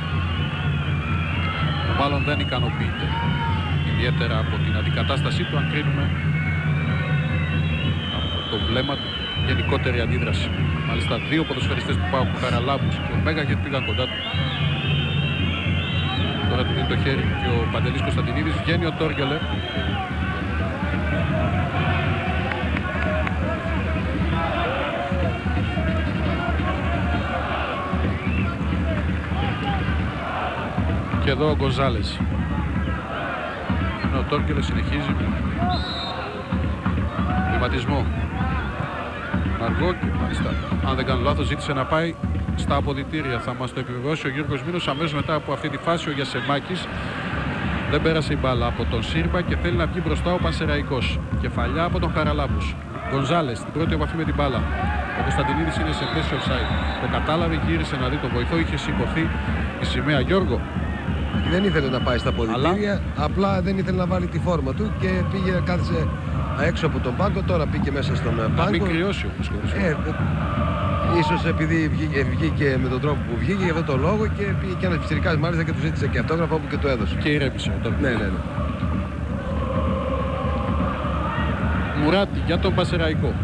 μάλλον δεν ικανοποιείται ιδιαίτερα από την αντικατάστασή του αν κρίνουμε από το βλέμμα του γενικότερη αντίδραση μάλιστα δύο ποδοσφαιριστές του Πάου Καραλάμπους και ο Μέγα γιατί πήγαν κοντά τους τώρα του δίνει το χέρι και ο Παντελής Κωνσταντινίδης βγαίνει ο Τόργκελε Και εδώ ο Γκοζάλες. Ενώ ο Τόρκελε συνεχίζει. Βηματισμό. Αργό και μάλιστα, αν δεν κάνω λάθος, ζήτησε να πάει στα αποδητήρια. Θα μας το επιβεβαιώσει ο Γιώργος Μήνος αμέσως μετά από αυτή τη φάση ο Γιασεμάκης. Δεν πέρασε η μπάλα από τον Σύρπα και θέλει να βγει μπροστά ο Πανσεραϊκός. Κεφαλιά από τον Χαραλάμπους. Γκονζάλες, στην πρώτη επαφή με την μπάλα. Ο Κωνσταντινίδης είναι σε θέση offside. Το κατάλαβε, γύρισε να δει τον βοηθό, είχε σηκωθεί η σημαία Γιώργο. Δεν ήθελε να πάει στα αποδητήρια, απλά δεν ήθελε να βάλει τη φόρμα του και πήγε, κάθισε έξω από τον πάγκο, τώρα πήγε μέσα στον ε, Να μην πάγκο. κρυώσει όμως χωρίς Ε, ε, ίσως επειδή βγήκε, ε, βγήκε με τον τρόπο που βγήκε, για αυτόν τον λόγο και πήγε και ένας ψηρικάς μάλιστα και του ζήτησε και αυτόγραφο όπου και το έδωσε. και ηρέμησε ο Τόρκελε. Ναι, ναι, ναι. Μουράτη για τον Πασεραϊκό.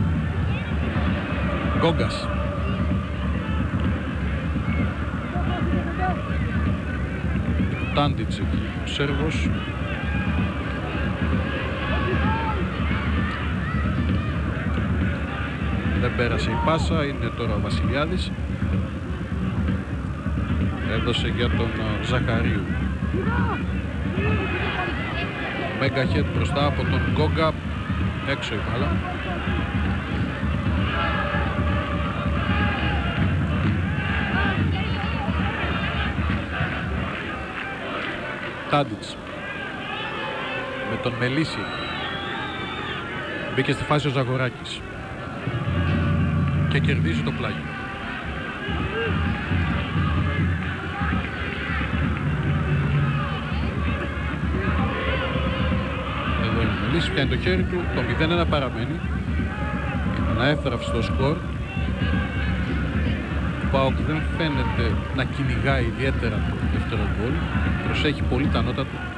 Γκόγκας. Τάντιτς εκεί, ο Σέρβος. Πέρασε η πάσα, είναι τώρα ο Βασιλιάδης. Έδωσε για τον α, Ζαχαρίου. Μέγα χέτ μπροστά από τον Γκόγκα. Έξω η μπάλα. Τάντιτς. Με τον Μελίσι. Μπήκε στη φάση ο Ζαγοράκης. Και κερδίζει το πλάγιο. Εδώ είναι ο Μελίσης, πιάνει το χέρι του, το 0-1 παραμένει. Αναέφραυστο σκορ. Ο Πάοκ δεν φαίνεται να κυνηγάει ιδιαίτερα το δεύτερο γκολ. προσέχει πολύ τα νότα του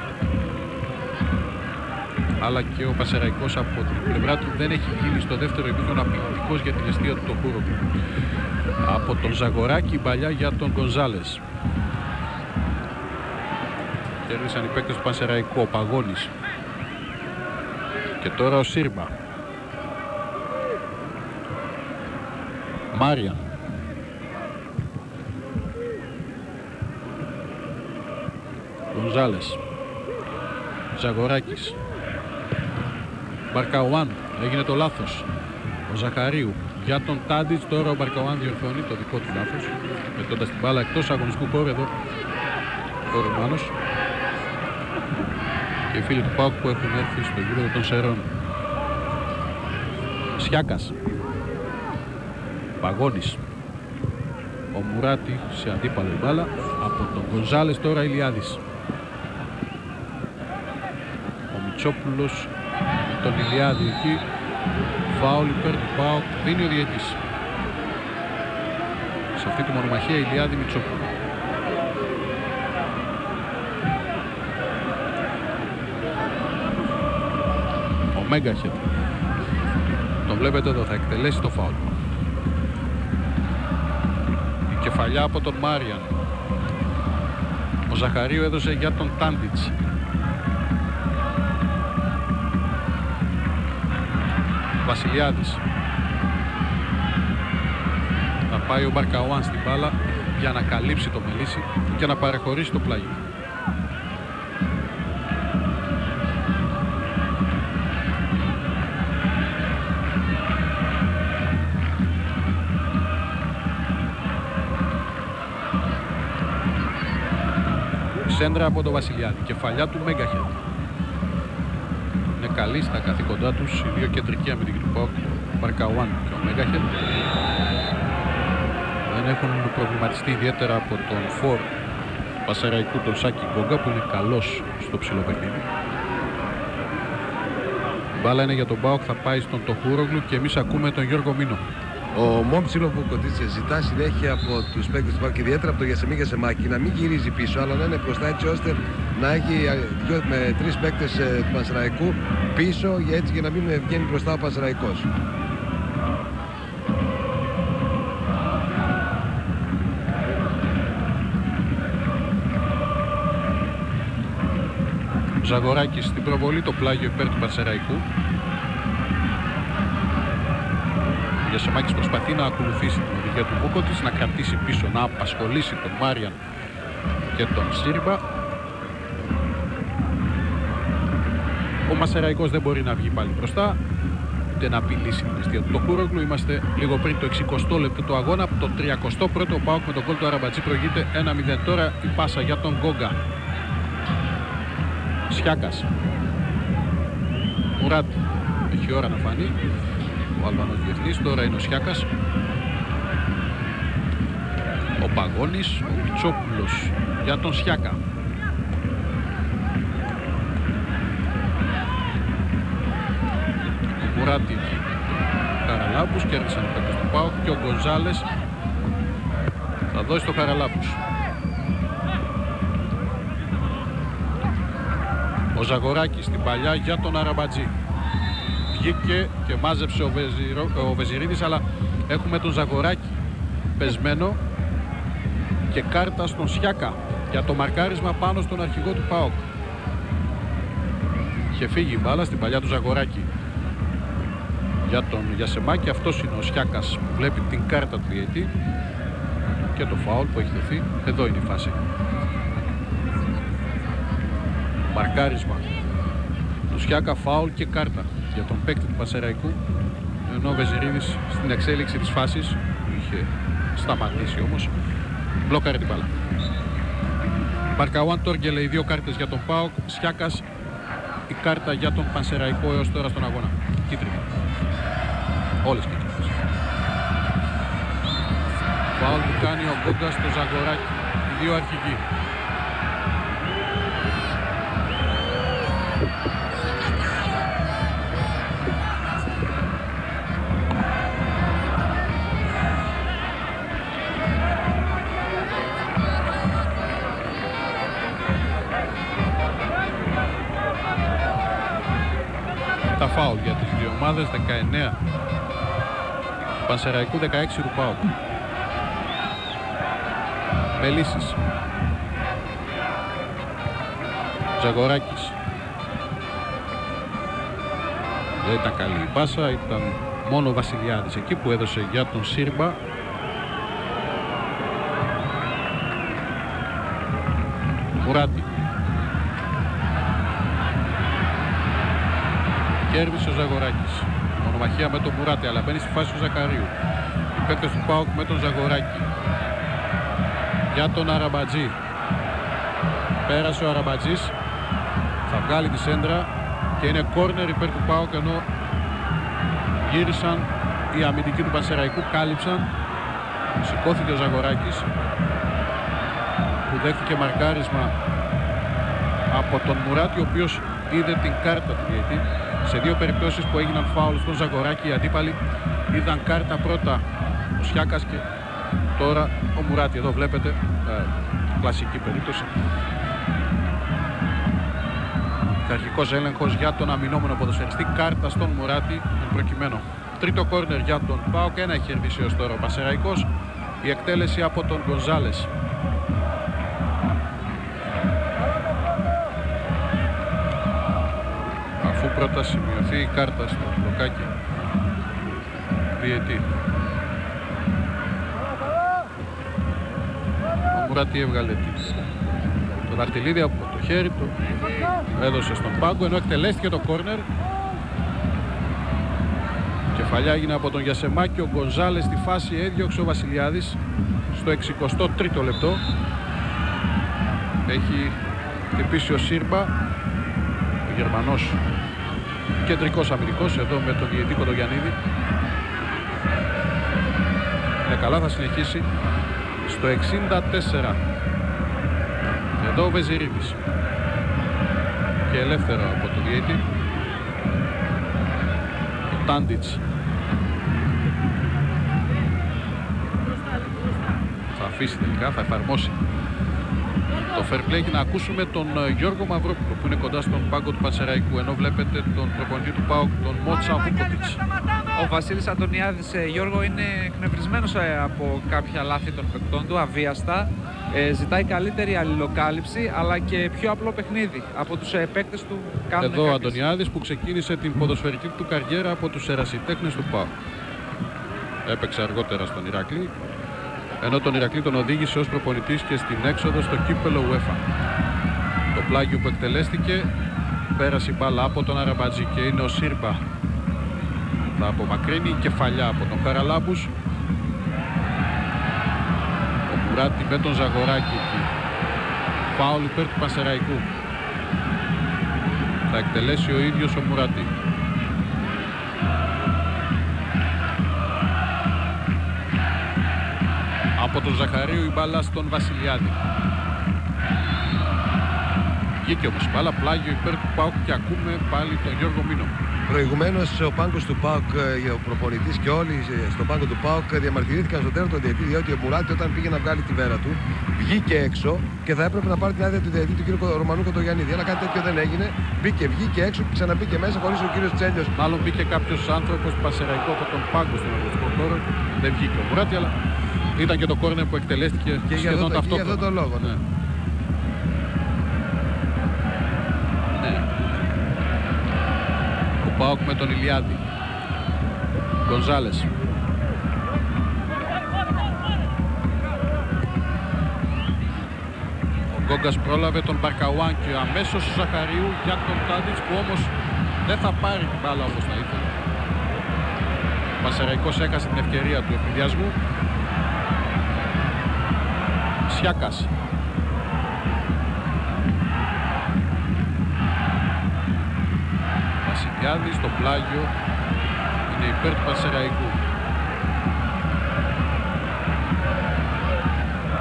αλλά και ο Πασεραϊκός από την πλευρά του δεν έχει γίνει στο δεύτερο επίπεδο απειλητικός για την αιστεία του το χώρο από τον Ζαγοράκη παλιά για τον Γκονζάλες. Κέρδισαν οι παίκτες του Πασεραϊκού ο Παγώνης. Και τώρα ο Σύρμα. Μάριαν. Γκονζάλες. Ζαγοράκης Μπαρκαουάν έγινε το λάθος. Ο Ζαχαρίου για τον Τάντιτς τώρα ο Μπαρκαουάν διορθώνει το δικό του λάθος πετώντας την μπάλα εκτός αγωνιστικού χώρου εδώ. Ο Ρουμάνος. Και οι φίλοι του Πάουκ που έχουν έρθει στο γύρο των Σερών. Σιάκας. Παγώνης. Ο Μουράτη σε αντίπαλο μπάλα. Από τον Γκονζάλες τώρα Ηλιάδης. Ο Μητσόπουλος με τον Ηλιάδη εκεί. Φάουλ υπέρ του Πάοκ δίνει ο διαιτής σε αυτή τη μονομαχία Ηλιάδη Μητσόπουλο. Ο Μέγκαχετ. Τον βλέπετε εδώ θα εκτελέσει το φάουλ. Η κεφαλιά από τον Μάριαν. Ο Ζαχαρίου έδωσε για τον Τάντιτς Βασιλιάδης θα πάει ο Μπαρκαουάν στην μπάλα για να καλύψει το Μελίσι και να παρεχωρήσει το πλάγιο Σέντρα από τον Βασιλιάδη. Κεφαλιά του Μέγκαχετ. Είναι καλή στα καθήκοντά τους οι δύο κεντρικοί αμυντικοί του ΠΑΟΚ, ο Μπαρκαουάν και ο Μέγκαχετ. Δεν έχουν προβληματιστεί ιδιαίτερα από τον Φορ Πασαραϊκού τον Σάκη Γκόγκα που είναι καλός στο ψηλό παιχνίδι. Η μπάλα είναι για τον Μπάουκ, θα πάει στον Τοχούρογλου και εμείς ακούμε τον Γιώργο Μίνο. Ο Μόμψιλο Βουκοτής ζητά συνέχεια από τους παίκτες του Πάουκ και ιδιαίτερα από το Γιασεμί Γιασεμάκη να μην γυρίζει πίσω αλλά να είναι μπροστά έτσι ώστε να έχει δυο με τρεις παίκτες ε, του Πανσεραϊκού πίσω για έτσι για να μην βγαίνει μπροστά ο Πανσεραϊκός. Ζαγοράκης στην προβολή το πλάγιο υπέρ του Πανσεραϊκού. Ο Γιασεμάκης προσπαθεί να ακολουθήσει την οδηγία του Βούκοτης, να κρατήσει πίσω, να απασχολήσει τον Μάριαν και τον Σύρμπα. Ο Μασεραϊκός δεν μπορεί να βγει πάλι μπροστά, ούτε να απειλήσει την αιστεία του. Το Κούρογλου είμαστε λίγο πριν το 60 λεπτό του αγώνα, από το 31ο Πάοκ με τον κόλ του Αραμπατζή προηγείται 1-0 τώρα η πάσα για τον Γκόγκα. Σιάκας. Μουράτ. Έχει ώρα να φανεί. Ο Αλβανός Διεθνής. Τώρα είναι ο Σιάκας. Ο Παγώνης. Ο Πιτσόπουλος για τον Σιάκα. Ο Μουράτη. Χαραλάμπους. Κέρδισαν οι παίκτες του ΠΑΟΚ. Και ο Γκονζάλες θα δώσει το Χαραλάμπους. Ο Ζαγοράκης στην παλιά για τον Αραμπατζή. Βγήκε και μάζεψε ο, Βεζιρο... ο Βεζιρίδης αλλά έχουμε τον Ζαγοράκη πεσμένο και κάρτα στον Σιάκα για το μαρκάρισμα πάνω στον αρχηγό του ΠΑΟΚ. Είχε φύγει η μπάλα στην παλιά του Ζαγοράκη. Για τον Γιασεμάκη. Αυτός είναι ο Σιάκας που βλέπει την κάρτα του διαιτή και το φάουλ που έχει δεθεί. Εδώ είναι η φάση. Μαρκάρισμα. Του Σιάκα φάουλ και κάρτα για τον παίκτη του Πασεραϊκού ενώ ο Βεζιρίδης στην εξέλιξη της φάσης είχε σταματήσει όμως. Μπλόκαρε την μπάλα. Μπαρκαουάν Τόργελε οι δύο κάρτες για τον ΠΑΟΚ Σιάκας η κάρτα για τον Πανσεραϊκό έως τώρα στον αγώνα. Κίτρινη Όλες και. Φάουλ που κάνει ο Γκόγκας στο ζαγκοράκι Οι δύο Τα φάουλ για τις δύο ομάδες, 19 Πανσεραϊκού 16 του ΠΑΟΚ. Μελίσης. Τζαγοράκης. Δεν ήταν καλή η πάσα, ήταν μόνο ο Βασιλιάδης εκεί που έδωσε για τον Σύρμπα. Μονομαχία με τον Μουράτη, αλλά μπαίνει στη φάση του Ζακαρίου. Οι παίκτες του ΠΑΟΚ με τον Ζαγοράκη. Για τον Αραμπατζή. Πέρασε ο Αραμπατζής. Θα βγάλει τη σέντρα και είναι κόρνερ υπέρ του ΠΑΟΚ ενώ γύρισαν οι αμυντικοί του Πανσεραϊκού, κάλυψαν. Σηκώθηκε ο Ζαγοράκης που δέχτηκε μαρκάρισμα από τον Μουράτη ο οποίος είδε την κάρτα του διαιτή σε δύο περιπτώσεις που έγιναν φάουλ στον Ζαγοράκη οι αντίπαλοι είδαν κάρτα πρώτα ο Σιάκας και τώρα ο Μουράτη. Εδώ βλέπετε ε, κλασική περίπτωση. Αρχικός έλεγχος για τον αμυνόμενο ποδοσφαιριστή. Κάρτα στον Μουράτη προκειμένου. Τρίτο κόρνερ για τον Πάοκ. Ένα έχει κερδίσει ως τώρα ο Πασεραϊκός η εκτέλεση από τον Γκονζάλες πρώτα σημειωθεί η κάρτα στο μπλοκάκι. Διετή. Ο Μουράτη έβγαλε το δαχτυλίδι από το χέρι του. Έδωσε στον πάγκο ενώ εκτελέστηκε το κόρνερ. Κεφαλιά έγινε από τον Γιασεμάκη ο Γκονζάλες στη φάση έδιωξε ο Βασιλιάδης στο 63ο λεπτό. Έχει χτυπήσει ο Σύρμπα ο Γερμανός κεντρικός αμυντικός εδώ με τον διαιτή Κοντογιαννίδη. Είναι καλά θα συνεχίσει στο 64 εδώ ο Βεζιρίδης. Και ελεύθερο από τον διαιτή ο Τάντιτς. Θα αφήσει τελικά, θα εφαρμόσει το fair play και να ακούσουμε τον ε, Γιώργο Μαυρόπουλο που είναι κοντά στον πάγκο του Πατσεραϊκού ενώ βλέπετε τον προπονητή του ΠΑΟΚ τον Μότσα Βούκοτιτς. Ο Βασίλης Αντωνιάδης ε, Γιώργο είναι εκνευρισμένος ε, από κάποια λάθη των παικτών του, αβίαστα. Ε, ζητάει καλύτερη αλληλοκάλυψη αλλά και πιο απλό παιχνίδι από τους ε, παίκτες του κάνουν Εδώ ο Αντωνιάδης που ξεκίνησε την ποδοσφαιρική του καριέρα από τους ερασιτέχνες του ΠΑΟΚ. Έπαιξε αργότερα στον Ηράκλη ενώ τον Ηρακλή τον οδήγησε ως προπονητής και στην έξοδο στο κύπελο UEFA. Το πλάγιο που εκτελέστηκε πέρασε η μπάλα από τον Αραμπατζή και είναι ο Σύρμπα. Θα απομακρύνει η κεφαλιά από τον Καραλάμπους. Ο Μουράτη με τον Ζαγοράκη εκεί. Φάουλ υπέρ του Πασεραϊκού. Θα εκτελέσει ο ίδιος ο Μουράτη. Τον Ζαχαρίου η μπάλα στον Βασιλιάδη. Βγήκε όμως η μπάλα, πλάγιο υπέρ του ΠΑΟΚ και ακούμε πάλι τον Γιώργο Μίνο. Προηγουμένως ο πάγκος του ΠΑΟΚ, ε, ο προπονητής και όλοι στον πάγκο του ΠΑΟΚ διαμαρτυρήθηκαν στο τέλο του διαιτή διότι ο Μουράτη όταν πήγε να βγάλει τη βέρα του βγήκε έξω και θα έπρεπε να πάρει την άδεια του διαιτή του κ. Ρωμανού Κοντογιαννίδη. Αλλά κάτι τέτοιο δεν έγινε. Μπήκε, βγήκε έξω και ξαναμπήκε μέσα χωρίς ο κ. Τσέλιος. Μάλλον μπήκε κάποιος άνθρωπος πασεραϊκό από τον πάγκο στον αγωνιστικό χώρο. Δεν βγήκε ο Μουράτη, αλλά ήταν και το κόρνερ που εκτελέστηκε και σχεδόν ταυτόχρονα. Και για αυτόν τον λόγο, ναι. ναι. Ο Πάοκ με τον Ηλιάδη. Γκονζάλες. Ο Γκόγκας πρόλαβε τον Μπαρκαουάν και αμέσως ο Ζαχαρίου για τον Τάντιτς που όμως δεν θα πάρει την μπάλα όπως θα ήθελε. Ο Πασεραϊκός έκασε την ευκαιρία του εφηδιασμού Σιάκας. Βασιλιάδης στο πλάγιο είναι υπέρ του Πασεραϊκού.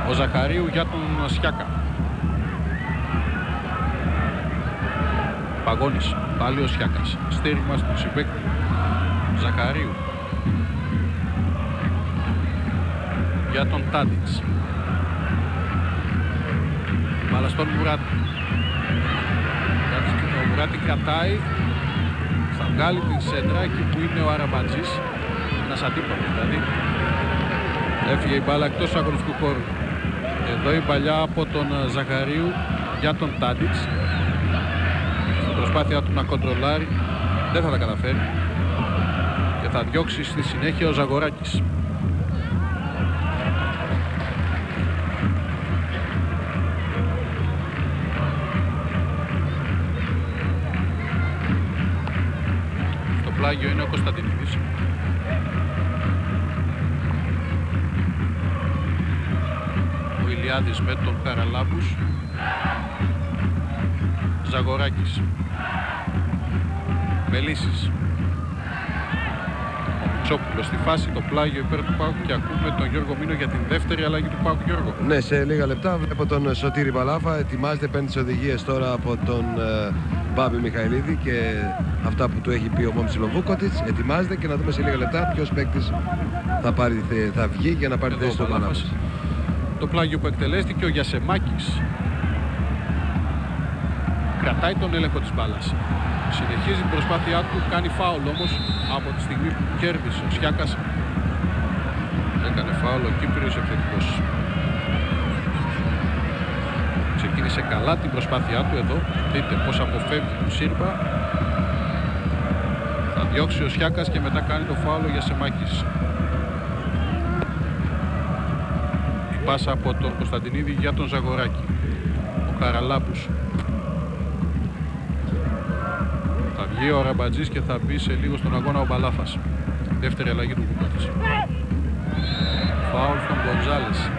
Ο Ζαχαρίου για τον Σιάκα. Παγώνης, πάλι ο Σιάκας. Στήριγμα στον συμπέκτη Ζαχαρίου. Για τον Τάντιτς. Μπάλα στον Μουράτη. Ο Μουράτη κρατάει Θα βγάλει την σέντρα εκεί που είναι ο Αραμπατζής. Ένας αντίπαλος δηλαδή. Έφυγε η μπάλα εκτός αγωνιστικού χώρου. Εδώ η παλιά από τον ε, Ζαχαρίου για τον Τάντιτς. Στην προσπάθεια του να κοντρολάρει δεν θα τα καταφέρει. Και θα διώξει στη συνέχεια ο Ζαγοράκης. Πλάγιο είναι ο Κωνσταντινίδης. Ο Ηλιάδης με τον Καραλάμπους. Ζαγοράκης. Μελίσης. Ο Μητσόπουλος στη φάση, το πλάγιο υπέρ του Πάκου και ακούμε τον Γιώργο Μίνο για την δεύτερη αλλαγή του Πάκου Γιώργο. Ναι, σε λίγα λεπτά βλέπω τον Σωτήρη Παλάφα. Ετοιμάζεται, παίρνει τις οδηγίες τώρα από τον ε, Μπάμπη Μιχαηλίδη και αυτά που του έχει πει ο Μόμψη Λοβούκοτιτ. Ετοιμάζεται και να δούμε σε λίγα λεπτά ποιος παίκτης θα, πάρει, θε- θα βγει για να πάρει Εδώ θέση ο στον Παλάφα. Παλάφας. Το πλάγιο που εκτελέστηκε ο Γιασεμάκης κρατάει τον έλεγχο της μπάλας. Συνεχίζει την προσπάθειά του, κάνει φάουλ όμως από τη στιγμή που κέρδισε ο Σιάκας. Έκανε φάουλ ο Κύπριος επιθετικός. Ξεκίνησε καλά την προσπάθειά του εδώ. Δείτε πώς αποφεύγει τον Σύρπα. Θα διώξει ο Σιάκας και μετά κάνει το φάουλ ο Γιασεμάκης. Η πάσα από τον Κωνσταντινίδη για τον Ζαγοράκη. Ο Καραλάμπους. Θα βγει ο Ραμπατζής και θα μπει σε λίγο στον αγώνα ο Μπαλάφας. Δεύτερη αλλαγή του Κουκάτης. Φάουλ στον Γκονζάλες.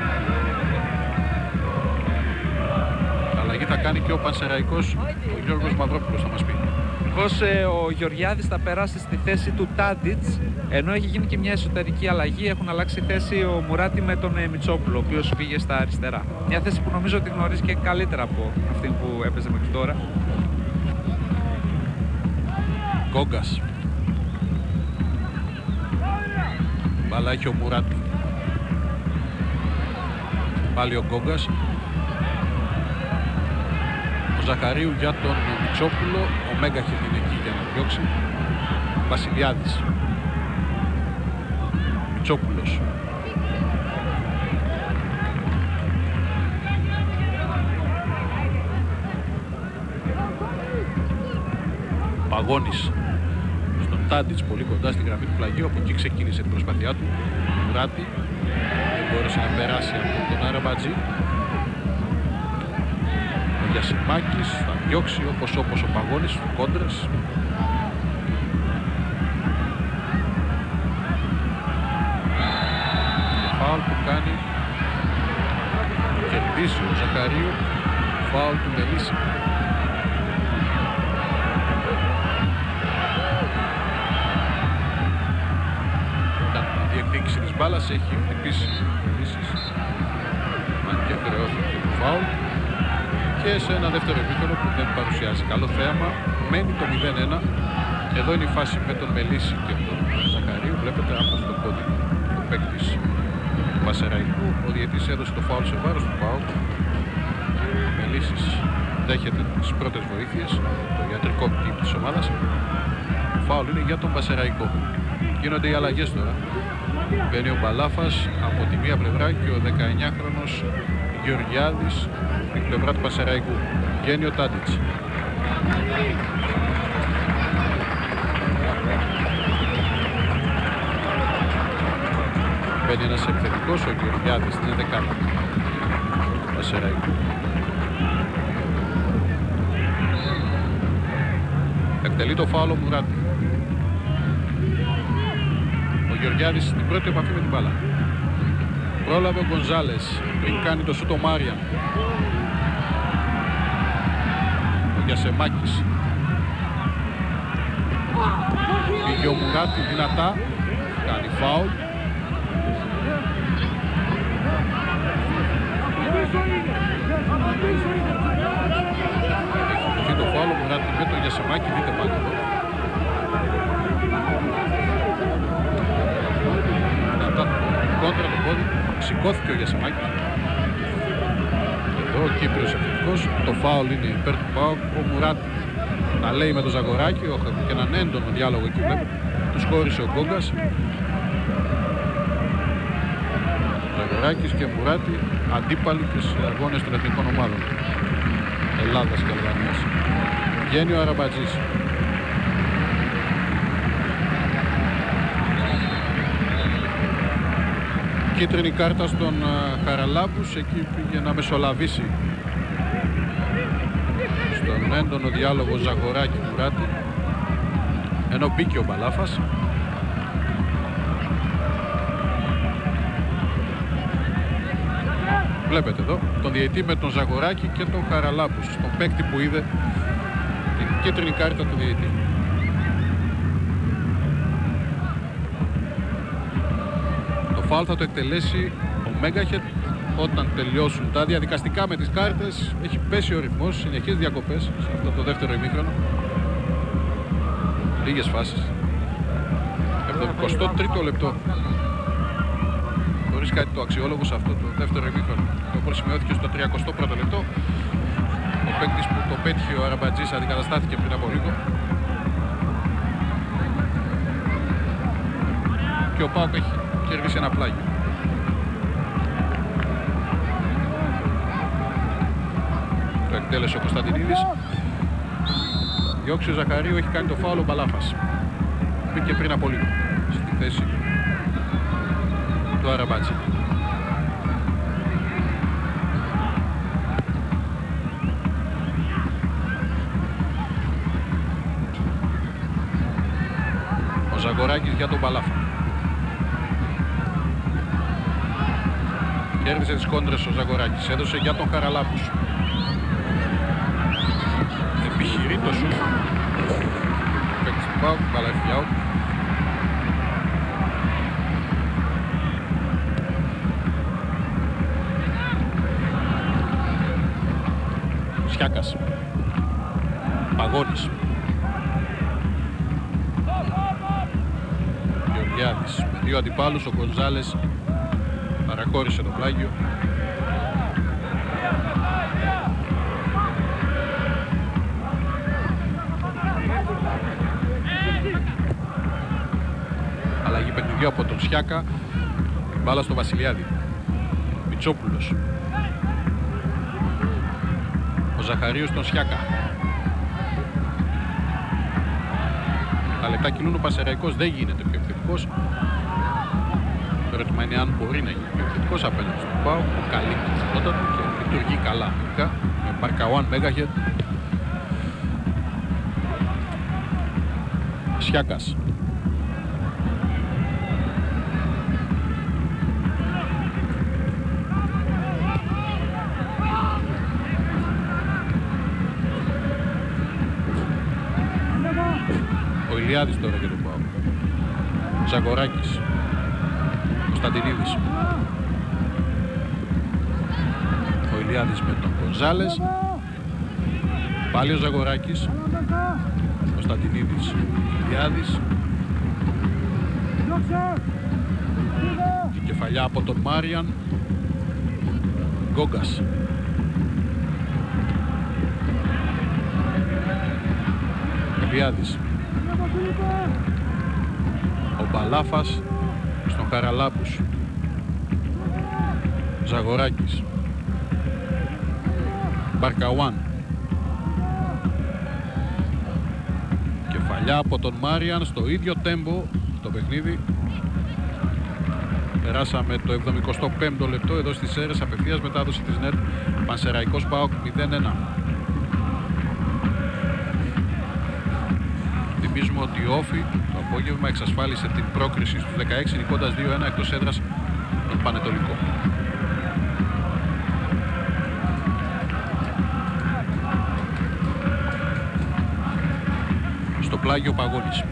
Αλλαγή θα κάνει και ο Πανσεραϊκός, ο Γιώργος Μαυρόπουλος θα μας πει. Δυστυχώς ε, ο Γεωργιάδης θα περάσει στη θέση του Τάντιτς ενώ έχει γίνει και μια εσωτερική αλλαγή. Έχουν αλλάξει θέση ο Μουράτη με τον ε, Μιτσόπουλο, ο οποίος πήγε στα αριστερά. Μια θέση που νομίζω ότι γνωρίζει και καλύτερα από αυτή που έπαιζε μέχρι τώρα. Γκόγκας. Μπάλα έχει ο Μουράτη. Πάλι ο Γκόγκας. Ο Ζαχαρίου για τον Μητσόπουλο. Ο Μέγκαχ είναι εκεί για να διώξει. Βασιλιάδης. Μητσόπουλος. Παγώνης στον Τάντιτς πολύ κοντά στη γραμμή του πλαγίου από εκεί ξεκίνησε την προσπάθειά του Μουράτη δεν μπόρεσε να περάσει από τον Αραμπατζή ο Γιασιμάκης θα διώξει όπως όπως ο Παγώνης κόντρες φάουλ που κάνει κερδίζει ο Ζακαρίου φάουλ του Μελίσσα. Ήταν η διεκδίκηση της μπάλας έχει χτυπήσει επίσης αν και χρεώθηκε το φάουλ και σε ένα δεύτερο επίπεδο που δεν παρουσιάζει καλό θέαμα. Μένει το 0-1 εδώ είναι η φάση με τον Μελίση και τον Ζαχαρίου. Βλέπετε από στο πόδι του παίκτης του Πασεραϊκού. Ο διαιτής έδωσε το φάουλ σε βάρος του ΠΑΟΚ ο Μελίσης δέχεται τις πρώτες βοήθειες. Το ιατρικό team της ομάδας. Το φάουλ είναι για τον Πασεραϊκό. Γίνονται οι αλλαγές τώρα. Μπαίνει ο Μπαλάφας από τη μία πλευρά και ο 19χρονος Γεωργιάδης την πλευρά του Πασεραϊκού. Βγαίνει ο Τάντιτς. Μπαίνει ένας επιθετικός, ο Γεωργιάδης, στην 11 του Πασεραϊκού. Εκτελεί το φάουλο Μουράτη. Ο Γεωργιάδης στην πρώτη επαφή με την μπάλα. Πρόλαβε ο Γκονζάλες πριν κάνει το σούτο Μάρια. Ο Γιασεμάκης. Πήγε ο Μουράτη δυνατά. Κάνει φάουλ. Έχει το φάουλ ο Μουράτη με το Γιασεμάκη. Δείτε πάλι εδώ. Δυνατά κόντρα το πόδι. Σηκώθηκε ο Γιασεμάκης. Εδώ ο Κύπριος επιθετικός. Το φάουλ είναι υπέρ του ΠΑΟΚ. Ο Μουράτη τα λέει με τον Ζαγοράκη και έναν έντονο διάλογο εκεί βλέπω. Τους χώρισε ο Γκόγκας. Ζαγοράκης και Μουράτη αντίπαλοι και σε αγώνες των εθνικών ομάδων. Ελλάδας και Αλβανίας. Βγαίνει ο Αραμπατζής. Κίτρινη κάρτα στον Χαραλάμπους, εκεί πήγε να μεσολαβήσει. Στον έντονο διάλογο Ζαγοράκη Μουράτη ενώ μπήκε ο Μπαλάφας. Βλέπετε εδώ τον διαιτή με τον Ζαγοράκη και τον Χαραλάμπους τον παίκτη που είδε την κίτρινη κάρτα του διαιτή. Το φάλ θα το εκτελέσει ο Μέγκαχετ όταν τελειώσουν τα διαδικαστικά με τις κάρτες. Έχει πέσει ο ρυθμός, συνεχείς διακοπές σε αυτό το δεύτερο ημίχρονο. Λίγες φάσεις. 73ο λεπτό. Χωρίς κάτι το αξιόλογο σε αυτό το δεύτερο ημίχρονο. Όπως σημειώθηκε στο 31ο λεπτό. Ο παίκτης που το πέτυχε ο Αραμπατζής αντικαταστάθηκε πριν από λίγο. Και ο Πάοκ έχει κερδίσει ένα πλάγιο εκτέλεσε ο Κωνσταντινίδης. Διώξει ο Ζαχαρίου, έχει κάνει το φάουλο Μπαλάφας. Μπήκε πριν από λίγο στη θέση του Αραμπάτζη. Ο Ζαγοράκης για τον Μπαλάφα. Κέρδισε τις κόντρες ο Ζαγοράκης, έδωσε για τον Χαραλάπους επιχειρεί το σουτ. Παίκτης του Πάου, καλά έφυγε out. Σιάκας. Παγώνης. Γεωργιάδης. Με δύο αντιπάλους, ο Κονζάλες παρακόρησε το πλάγιο. από τον Σιάκα. Μπάλα στο Βασιλιάδη. Μιτσόπουλος. Ο Ζαχαρίου στον Σιάκα. Τα λεπτά κινούν ο Πασεραϊκός δεν γίνεται πιο επιθετικός. Το ερώτημα είναι αν μπορεί να γίνει πιο επιθετικός απέναντι στον Πάο που καλύπτει τη του και λειτουργεί καλά με Μπαρκαουάν Μέγαχετ. Σιάκας Ηλιάδης τώρα για τον Πάο. Ζαγοράκης. Κωνσταντινίδης. Ο Ηλιάδης με τον Κονζάλες. Πάλι ο Ζαγοράκης. Κωνσταντινίδης. Ηλιάδης. Η κεφαλιά από τον Μάριαν. Γκόγκας. Ηλιάδης. Ο Μπαλάφας στον Καραλάμπους. Ζαγοράκης. Μπαρκαουάν. Κεφαλιά από τον Μάριαν στο ίδιο τέμπο το παιχνίδι. Περάσαμε το 75ο λεπτό εδώ στις αίρες απευθείας μετάδοση της ΝΕΤ Πανσεραϊκός ΠΑΟΚ 0-1. Θυμίζουμε ότι η Όφη το απόγευμα εξασφάλισε την πρόκριση στους 16 νικώντας 2-1 εκτός έδρας τον Πανετολικό. Στο πλάγιο Παγώνης.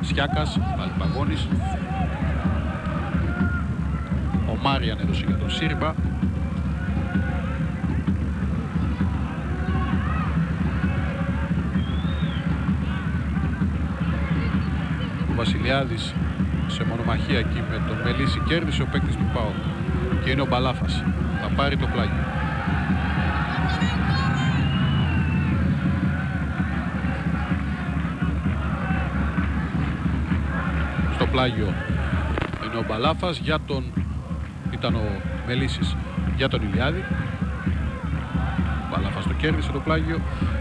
Σιάκας, πάλι Παγώνης. Ο Μάριαν έδωσε για τον Σύρμπα. Γεωργιάδης σε μονομαχία εκεί με τον Μελίση κέρδισε ο παίκτης του Πάου και είναι ο Μπαλάφας. Θα πάρει το πλάγιο. Στο πλάγιο είναι ο Μπαλάφας για τον ήταν ο για τον Ηλιάδη. Ο Μπαλάφας το κέρδισε το πλάγιο.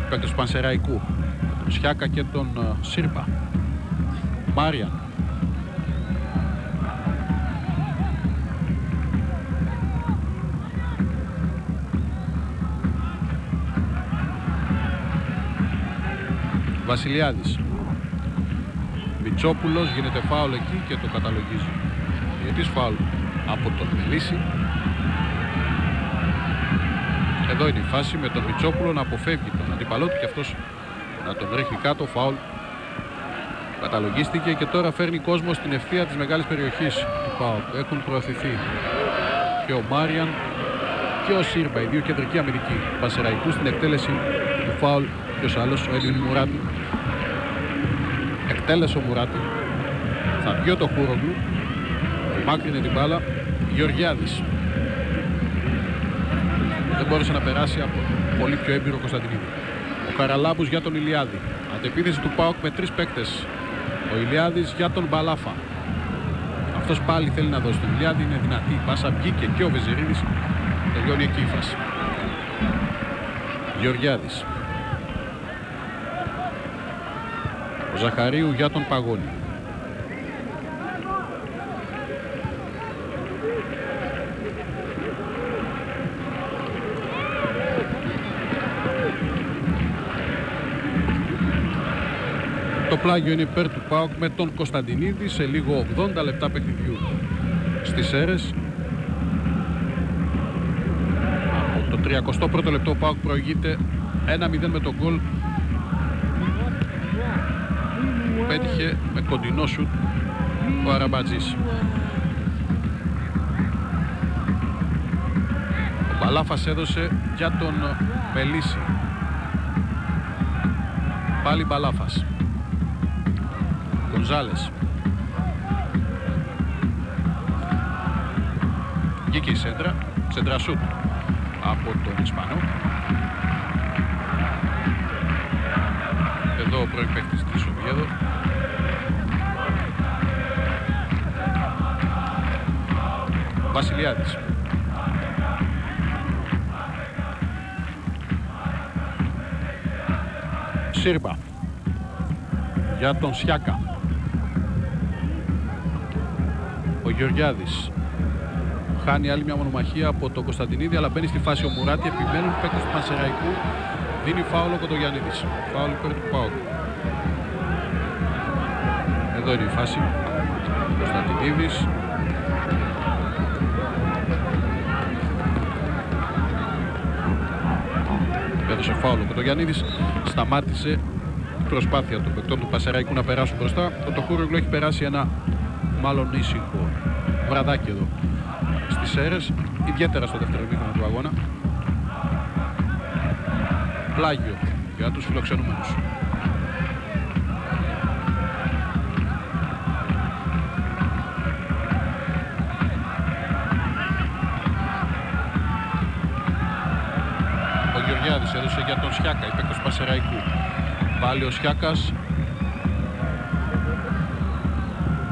Παίκτης του Πανσεραϊκού τον Σιάκα και τον ε, Σύρπα Μάριαν. Βασιλιάδης. Μητσόπουλος γίνεται φάουλ εκεί και το καταλογίζει γιατί φάουλ από τον Μελίση εδώ είναι η φάση με τον Μητσόπουλο να αποφεύγει τον αντιπαλό του και αυτός να τον ρίχνει κάτω φάουλ. Καταλογίστηκε και τώρα φέρνει κόσμο στην ευθεία της μεγάλης περιοχής του ΠΑΟΚ. Έχουν προωθηθεί και ο Μάριαν και ο Σύρμπα οι δύο κεντρικοί αμυντικοί. Πασεραϊκούς στην εκτέλεση του φάουλ Ποιος άλλος, ο Έντιν Μουράτη. Εκτέλεσε ο Μουράτη. Θα βγει το Χούρογλου. Μάκρυνε την μπάλα. Γεωργιάδης. Δεν μπόρεσε να περάσει από πολύ πιο έμπειρο Κωνσταντινίδη. Ο Καραλάμπους για τον Ηλιάδη. Αντεπίθεση του ΠΑΟΚ με τρεις παίκτες. Ο Ηλιάδης για τον Μπαλάφα. Αυτός πάλι θέλει να δώσει τον Ηλιάδη. Είναι δυνατή η πάσα. Βγήκε και ο Βεζερίδης. Τελειώνει εκεί η φάση. Γεωργιάδης. Ζαχαρίου για τον Παγώνη. Το πλάγιο είναι υπέρ του ΠΑΟΚ με τον Κωνσταντινίδη σε λίγο 80 λεπτά παιχνιδιού στις αίρες. Από το 31ο λεπτό ο ΠΑΟΚ προηγείται 1-0 με τον γκολ πέτυχε με κοντινό σουτ ο Αραμπατζής. Ο Μπαλάφας έδωσε για τον Μελίση. Πάλι Μπαλάφας. Γκονζάλες. Βγήκε η σέντρα, σέντρα σουτ από τον Ισπανό. Εδώ ο πρώην παίκτης της Οβιέδο Βασιλιάδης. Σύρπα. Για τον Σιάκα. Ο Γεωργιάδης. Χάνει άλλη μια μονομαχία από τον Κωνσταντινίδη αλλά μπαίνει στη φάση ο Μουράτη. Επιμένουν παίκτες του Πανσεραϊκού. Δίνει φάουλο ο Κοντογιαννίδης. Φάουλο υπέρ του Πάου. Εδώ είναι η φάση. Κωνσταντινίδης έδωσε φάουλο και το Γιάννηδης σταμάτησε η προσπάθεια των παικτών του Πασεραϊκού να περάσουν μπροστά. Το Τοχούρογλου έχει περάσει ένα μάλλον ήσυχο βραδάκι εδώ στις αίρες, ιδιαίτερα στο δεύτερο μήχρονο του αγώνα. Πλάγιο για τους φιλοξενούμενους. Γεωργιάδης έδωσε για τον Σιάκα, η παίκτος Πασεραϊκού. Πάλι ο Σιάκας.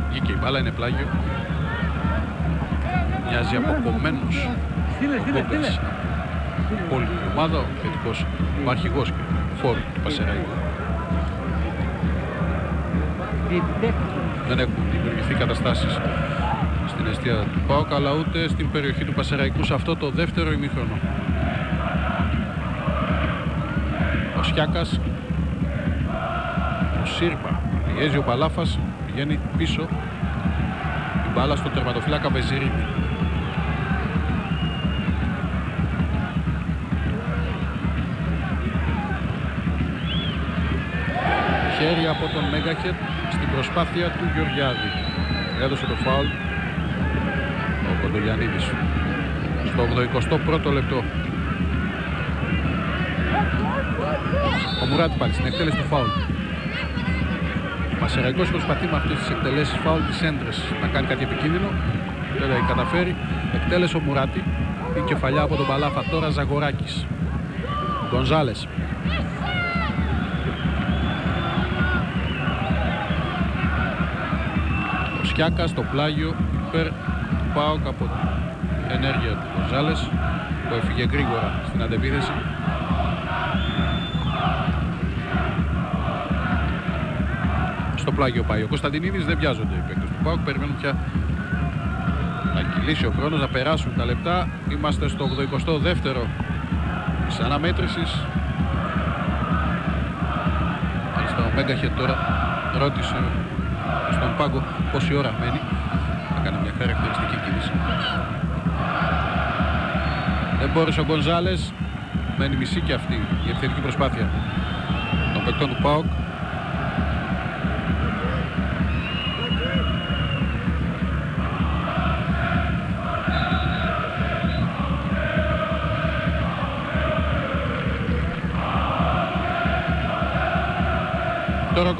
Βγήκε η μπάλα, είναι πλάγιο. Μοιάζει αποκομμένος ο Γκόγκας. Όλη την ομάδα, ο θετικός, ο αρχηγός και φόρου του Πασεραϊκού. Δεν έχουν δημιουργηθεί καταστάσεις στην αιστεία του ΠΑΟΚ αλλά ούτε στην περιοχή του Πασεραϊκού σε αυτό το δεύτερο ημίχρονο. Σιάκας ο Σύρπα πιέζει ο Παλάφας πηγαίνει πίσω. Η μπάλα στο τερματοφύλακα Βεζιρίνη χέρι από τον Μέγκαχετ στην προσπάθεια του Γεωργιάδη. Έδωσε το φάουλ ο Κοντογιαννίδης. Στο 81ο λεπτό Ο Μουράτη πάλι στην εκτέλεση του φάουλ. Ο Πασεραϊκός προσπαθεί με αυτές τις εκτελέσεις φάουλ τις έντρες να κάνει κάτι επικίνδυνο. Δεν έχει καταφέρει. Εκτέλεσε ο Μουράτη. Η κεφαλιά από τον Παλάφα τώρα Ζαγοράκης. Γκονζάλες. Ο Σιάκα στο πλάγιο υπέρ του ΠΑΟΚ από την ενέργεια του Γκονζάλες που έφυγε γρήγορα στην αντεπίθεση. Στο πλάγιο πάει ο Κωνσταντινίδης, δεν βιάζονται οι παίκτες του ΠΑΟΚ, περιμένουν πια να κυλήσει ο χρόνος, να περάσουν τα λεπτά. Είμαστε στο 82ο της αναμέτρησης. Μάλιστα ο Μέγκαχετ τώρα ρώτησε στον πάγκο πόση ώρα μένει. Θα κάνει μια χαρακτηριστική κίνηση. Δεν μπόρεσε ο Γκονζάλες. Μένει μισή και αυτή η επιθετική προσπάθεια των παικτών του ΠΑΟΚ.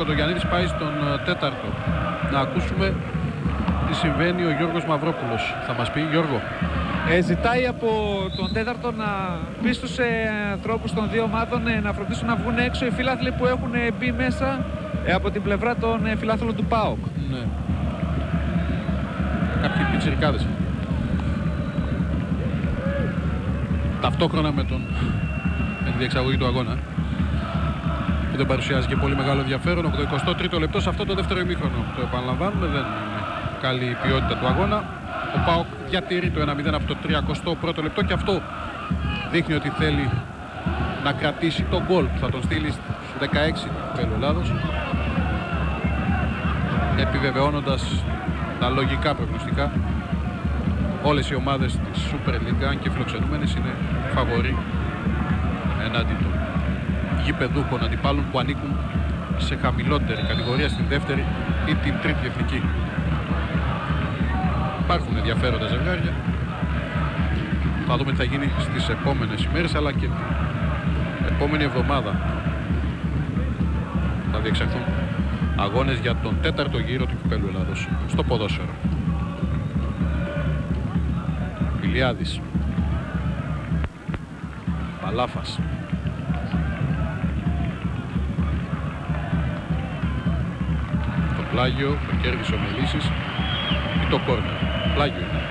Κοντογιαννίδης πάει στον ε, τέταρτο. Να ακούσουμε τι συμβαίνει ο Γιώργος Μαυρόπουλος. Θα μας πει Γιώργο. Ε, ζητάει από τον τέταρτο να πει στους ε, ανθρώπους των δύο ομάδων ε, να φροντίσουν να βγουν έξω οι φίλαθλοι που έχουν ε, μπει μέσα ε, από την πλευρά των ε, φιλάθλων του ΠΑΟΚ. Ναι. Κάποιοι πιτσιρικάδες. Ταυτόχρονα με, τον, με τη διεξαγωγή του αγώνα που δεν παρουσιάζει και πολύ μεγάλο ενδιαφέρον. Ο 23ο λεπτό σε αυτό το δεύτερο ημίχρονο. Το επαναλαμβάνουμε, δεν είναι καλή η ποιότητα του αγώνα. Ο Πάοκ διατηρεί το 1-0 από το 31ο λεπτό και αυτό δείχνει ότι θέλει να κρατήσει τον γκολ που θα τον στείλει στους 16 του Ελλάδος επιβεβαιώνοντας τα λογικά προγνωστικά όλες οι ομάδες της Super League αν και φιλοξενούμενες είναι φαβοροί εναντί των γηπεδούχων αντιπάλων που ανήκουν σε χαμηλότερη κατηγορία στην δεύτερη ή την τρίτη εθνική. Υπάρχουν ενδιαφέροντα ζευγάρια. Θα δούμε τι θα γίνει στις επόμενες ημέρες αλλά και την επόμενη εβδομάδα θα διεξαχθούν αγώνες για τον τέταρτο γύρο του Κυπέλου Ελλάδος στο ποδόσφαιρο. Ηλιάδης Παλάφας πλάγιο το κέρδισε ο Μελίσης ή το κόρνερ. Πλάγιο είναι.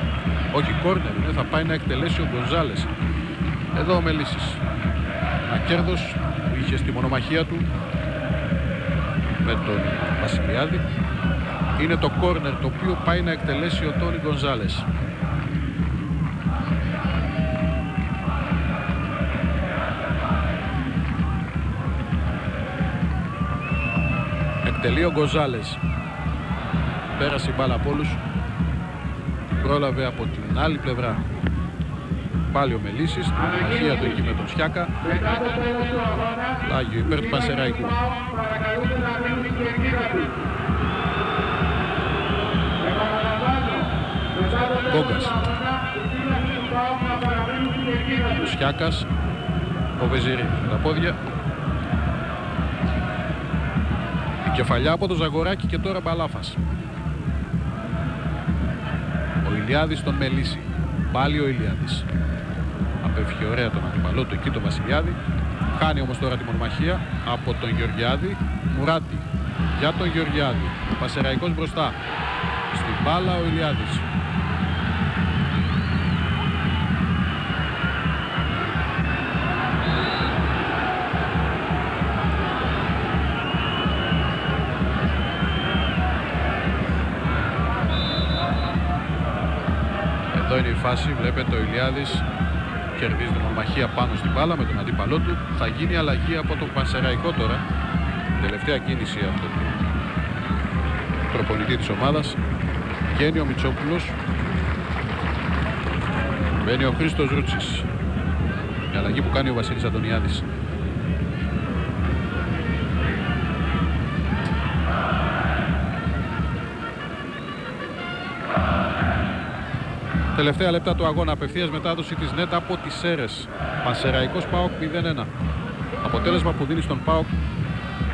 Όχι κόρνερ είναι, θα πάει να εκτελέσει ο Γκονζάλες. Εδώ ο Μελίσης. Ένα κέρδος που είχε στη μονομαχία του με τον Βασιλιάδη. Είναι το κόρνερ το οποίο πάει να εκτελέσει ο Τόνι Γκονζάλες. Εκτελεί ο Γκοζάλες. Πέρασε η μπάλα από όλους. Πρόλαβε από την άλλη πλευρά. Πάλι ο Μελίσης. Αχία του εκεί με τον Σιάκα. Λάγιο υπέρ του Πανσεραϊκού. Γκόγκας. Ο Σιάκας. Ο Βεζίρη με τα πόδια. Κεφαλιά από το Ζαγοράκι και τώρα Μπαλάφας. Ο Ηλιάδης τον Μελίση. Πάλι ο Ηλιάδης. Απέφυγε ωραία τον αντιπαλό του εκεί τον Βασιλιάδη. Χάνει όμως τώρα τη μονομαχία από τον Γεωργιάδη. Μουράτη για τον Γεωργιάδη. Ο Πασεραϊκός μπροστά. Στην μπάλα ο Ηλιάδης. Φάση, βλέπετε ο Ηλιάδης κερδίζει την μονομαχία πάνω στην μπάλα με τον αντίπαλό του. Θα γίνει αλλαγή από τον Πανσεραϊκό τώρα. Τελευταία κίνηση από τον προπονητή της ομάδας. Βγαίνει ο Μητσόπουλος. Μπαίνει ο Χρήστος Ρούτσης. Η αλλαγή που κάνει ο Βασίλης Αντωνιάδης. Τελευταία λεπτά του αγώνα απευθείας μετάδοση της ΝΕΤ από τις ΣΕΡΕΣ. Πανσεραϊκός ΠΑΟΚ 0-1. Αποτέλεσμα που δίνει στον ΠΑΟΚ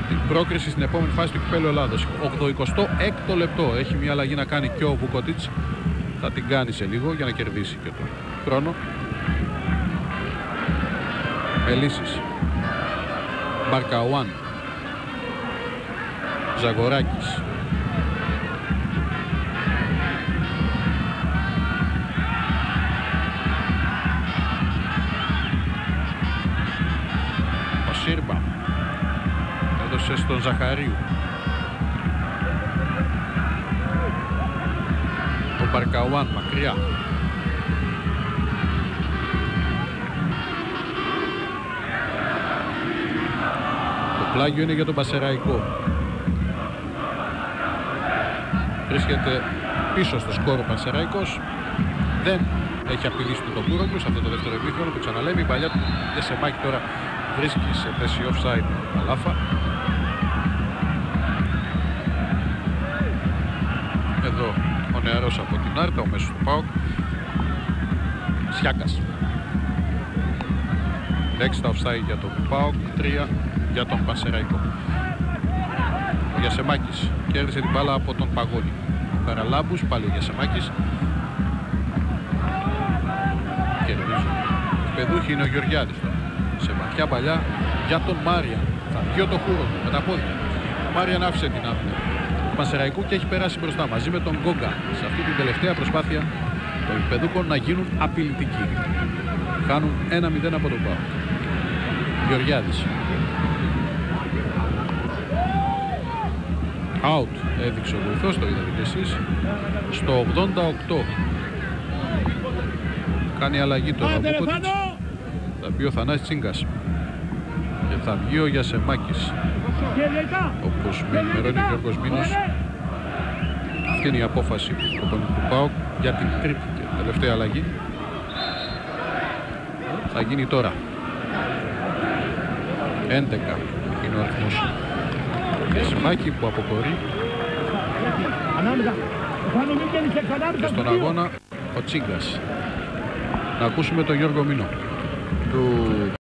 την πρόκριση στην επόμενη φάση του Κυπέλου Ελλάδος. 86ο λεπτό. Έχει μια αλλαγή να κάνει και ο Βουκοτίτς. Θα την κάνει σε λίγο για να κερδίσει και τον χρόνο. Μελίσης. Μπαρκαουάν. Ζαγοράκης. Ζαχαρίου. Ο Μπαρκαουάν μακριά. Το πλάγιο είναι για τον Πασεραϊκό. Βρίσκεται πίσω στο σκόρο Πασεραϊκός. Δεν έχει απειλήσει τον Κούροκλου σε αυτό το δεύτερο επίχρονο που ξαναλέμε. Η παλιά του Δεσεμάκη τώρα βρίσκει σε θέση offside Αλάφα. Ο νεαρός από την Άρτα, ο μέσος του ΠΑΟΚ. Σιάκας. 6 τα offside για τον ΠΑΟΚ, 3 για τον Πασεραϊκό. Ο Γιασεμάκης κέρδισε την μπάλα από τον Παγόλη. Ο Καραλάμπους, πάλι ο Γιασεμάκης. Κερδίζουν. Παιδούχη είναι ο Γεωργιάδης τώρα. Σε βαθιά παλιά για τον Μάρια. Θα βγει το χώρο με τα πόδια. Ο Μάριαν άφησε την άμυνα του Πασεραϊκού και έχει περάσει μπροστά μαζί με τον Γκόγκα σε αυτή την τελευταία προσπάθεια των παιδούκων να γίνουν απειλητικοί. Χάνουν 1-0 από τον Πάο. Γεωργιάδης. Out έδειξε ο βοηθός, το είδατε και εσείς. Στο 88 κάνει αλλαγή τώρα ο Βούκοτιτς. Θα μπει ο Θανάσης Τσίγκας. Και θα βγει ο Γιασεμάκης. Όπως με ενημερώνει ο Γιώργος Μήνος. Αυτή είναι η απόφαση του του ΠΑΟΚ για την τρίτη και τελευταία αλλαγή. Θα γίνει τώρα. 11 είναι ο αριθμός Γιασεμάκη που αποκορεί και στον αγώνα ο Τσίγκας. Να ακούσουμε τον Γιώργο Μήνο του